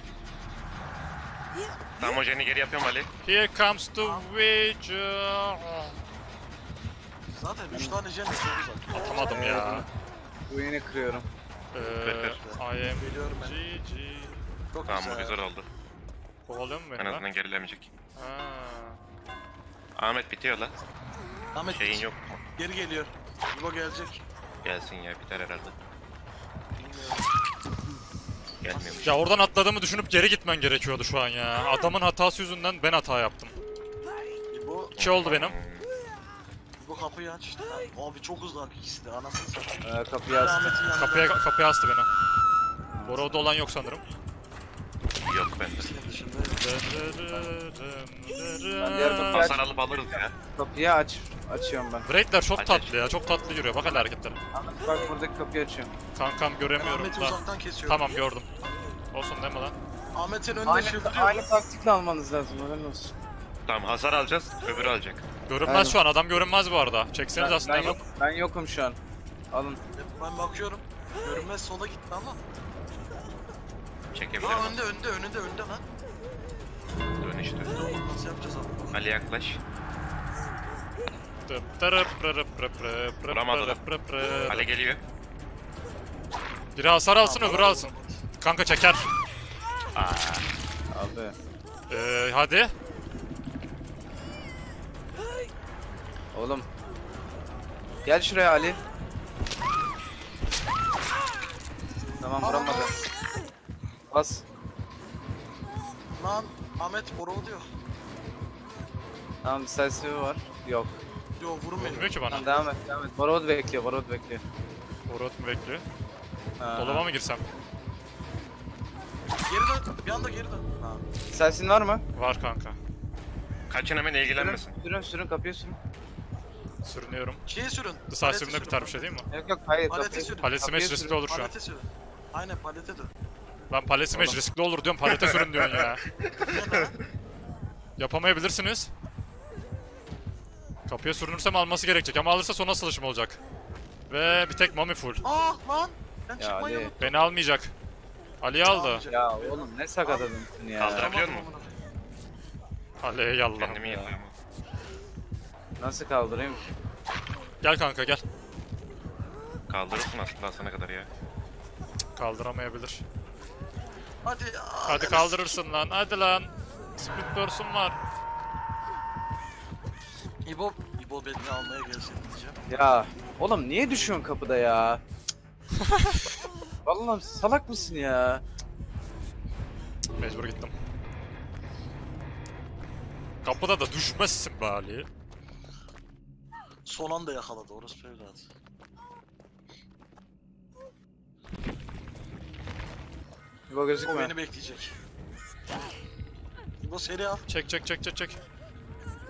Tamam o jeni geri yapıyorum Ali. Here comes the Witcher. Zaten 3 tane Jene çok uzak. Atamadım ya. Ruin'i kırıyorum. Ee, Kır, I am Geliyorum ben. GG. Çok Tamam bu güzel. güzel oldu. Kovalıyor mu beni En lan? azından gerilemeyecek. Ha. Ahmet bitiyor lan. Ahmet Şeyin yok mu? geri geliyor. İbo gelecek. Gelsin ya biter herhalde. Bilmiyorum. Gelmiyormuş. Ya oradan atladığımı düşünüp geri gitmen gerekiyordu şu an ya. Adamın hatası yüzünden ben hata yaptım. İbo, İki oldu benim. İbo kapıyı aç işte. Abi çok hızlı ikisi de anasını satayım. Ee, kapıyı yanında. Kapıya kapıya astı beni. Borada olan yok sanırım. Yok bende. Hasar alıp alırız ya. Kapıyı aç. Açıyorum ben. Braidler çok Aç, tatlı ya. Çok tatlı yürüyor. Bak hele hareketleri. Ahmet bak buradaki kapıyı açıyorum. Kankam Ben göremiyorum Ahmet'i uzaktan kesiyorum. Tamam gördüm. Olsun deme lan. Ahmet'in önünde Aynı, aynı taktikle almanız lazım. Haberin olsun. Tamam hasar alacağız. Öbürü alacak. Görünmez Aynen. şu an. Adam görünmez bu arada. Çekseniz Ben, aslında ben, hemen. yok, ben yokum şu an. Alın. Ben bakıyorum. Görünmez sola gitti ama. Çekebilirim. Aa önde önde önünde önde lan. Dön işte. Nasıl yapacağız abi? Ali yaklaş. Vuramadı. Ali geliyor. Biri hasar alsın öbürü alsın. Kanka çeker. Abi. Ee, hadi. Oğlum. Gel şuraya Ali. Tamam vuramadı. Bas. Lan Ahmet boru oluyor. Tamam decisive var. Yok. Yo vurmuyor. Vurmuyor ki bana. Tamam devam et devam et. Borod bekliyor Borod bekliyor. Borot mu bekliyor? Ha. Dolaba mı girsem? Geri dön. Bir anda geri dön. Ha. Decisive var mı? Var kanka. Kaçın hemen ilgilenmesin. Sürün sürün sürün kapıyı sürün. Sürünüyorum. Şeye sürün. Decisive'de biter bir şey değil mi? Yok yok hayır Palete kapıyı sürün. Palesi Kapıyı sürün. riskli olur şu an. Palete sürün. Aynen palete dön. Ben palesi meç Oğlum. riskli olur diyorum. Palete sürün diyorsun ya. Yapamayabilirsiniz. Kapıya sürünürsem alması gerekecek ama alırsa son asılışım olacak. Ve bir tek Mami full. Aa lan. Ben Ya çıkmayı Ali. unuttum. Beni almayacak. Ali aldı. Almayacak. Ya oğlum ne sakat adamsın ya. Kaldır. Tamam, Yapıyor mu? tamam. Ali'ye yallah. Kendimi yıllıyorum. Nasıl kaldırayım? Gel kanka gel. Kaldırırsın aslında asana kadar ya. Kaldıramayabilir. Hadi. aa, Hadi kaldırırsın lan. Hadi lan. Split person var. İbo, İbo beni almaya gelsin diyeceğim. Ya oğlum niye düşüyorsun kapıda ya? Vallahi salak mısın ya? Mecbur gittim. Kapıda da düşmezsin be Ali. Son anda yakaladı orası evladı. Bu İbo gözükmüyor. beni bekleyecek. İbo seri al. Çek çek çek çek çek.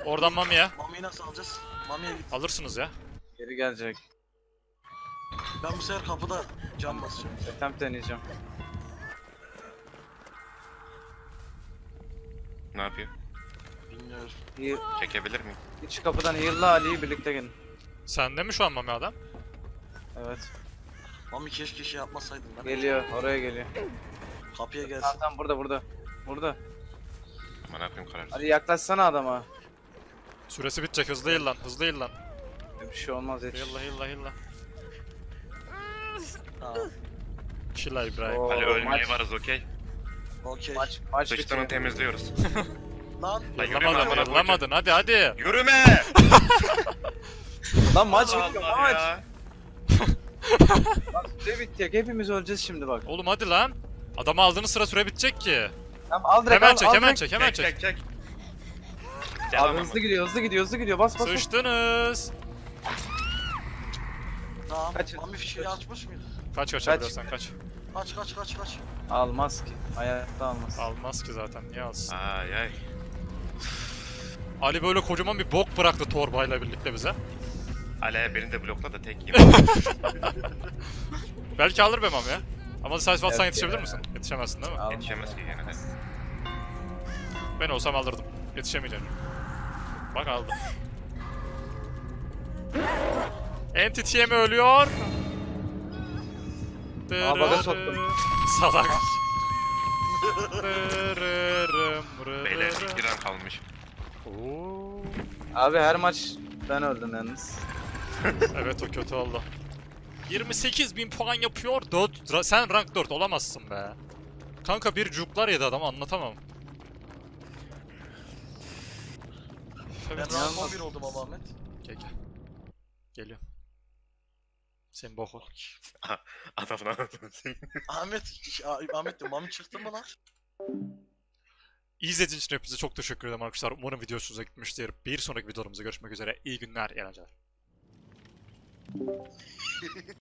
Oradan Mami'ye. Mami'yi nasıl alacağız? Mami'ye git. Alırsınız ya. Geri gelecek. Ben bu sefer kapıda cam basacağım. Attempt deneyeceğim. Ne yapıyor? Bilmiyorum. Heal, Çekebilir miyim? iç kapıdan heal'la Ali'yi birlikte gelin. Sende mi şu an Mami adam? Evet. Mami keşke şey yapmasaydın lan. Geliyor. Oraya geliyor. Kapıya gelsin. Tamam tamam burada burada. Burada. Ama ne yapayım kararsız. Hadi yaklaşsana adama. Süresi bitecek. Hızlı yıl lan. Hızlı yıl lan. Bir şey olmaz yetiş. Yılla yılla yılla. Tamam. Çilla İbrahim. Oo, Ali ölmeye maç, varız okey. Okey. Maç, maç Sıçtığını bitiyor. temizliyoruz. Lan. Lan yürüme Yıllamadın amına yıllamadın. Hadi hadi. Yürüme! Lan maç Allah bitiyor Allah maç. ya. Lan süre bitecek. Hepimiz öleceğiz şimdi bak. Oğlum hadi lan. Adamı aldığınız sıra süre bitecek ki. Tamam al direkt Hemen al, çek al hemen direkt. çek hemen Çek çek. çek çek. Abi hızlı gidiyor hızlı gidiyor hızlı gidiyor bas bas. bas. Sıçtınız. Tamam. Kaç- Mami fişeği açmış mıydı? Kaç kaç Kaç. kaç. kaç. Kaç kaç kaç kaç. Almaz ki. Hayatta almaz. Almaz ki zaten niye alsın. Ay ay. Ali böyle kocaman bir bok bıraktı torbayla birlikte bize. Ale beni de blokla da tek yiyeyim. Belki alır be Mami ya. Ama sen Evet yetişebilir ya. misin? Yetişemezsin değil mi? Yetişemez ki gene de. Ben olsam alırdım. Yetişemeyeceğim. Bak aldım. Entity'ye mi ölüyor? Aa, baga soktum. Salak. Beyler an kalmış. Oo. Abi her maç ben öldüm yalnız. Evet o kötü oldu. 28 bin puan yapıyor. 4, ra- sen rank 4 olamazsın be. Kanka bir cuklar yedi adam anlatamam. Ben rank 11 oldum ama Ahmet. Gel gel. Geliyor. Sen bok ol. Adamın anasını Ahmet, Ah- Ahmet diyor Mami çıktı mı lan? İzlediğiniz için hepinize çok teşekkür ederim arkadaşlar. Umarım video hoşunuza gitmiştir. Bir sonraki videomuzda görüşmek üzere. İyi günler, iyi eğlenceler.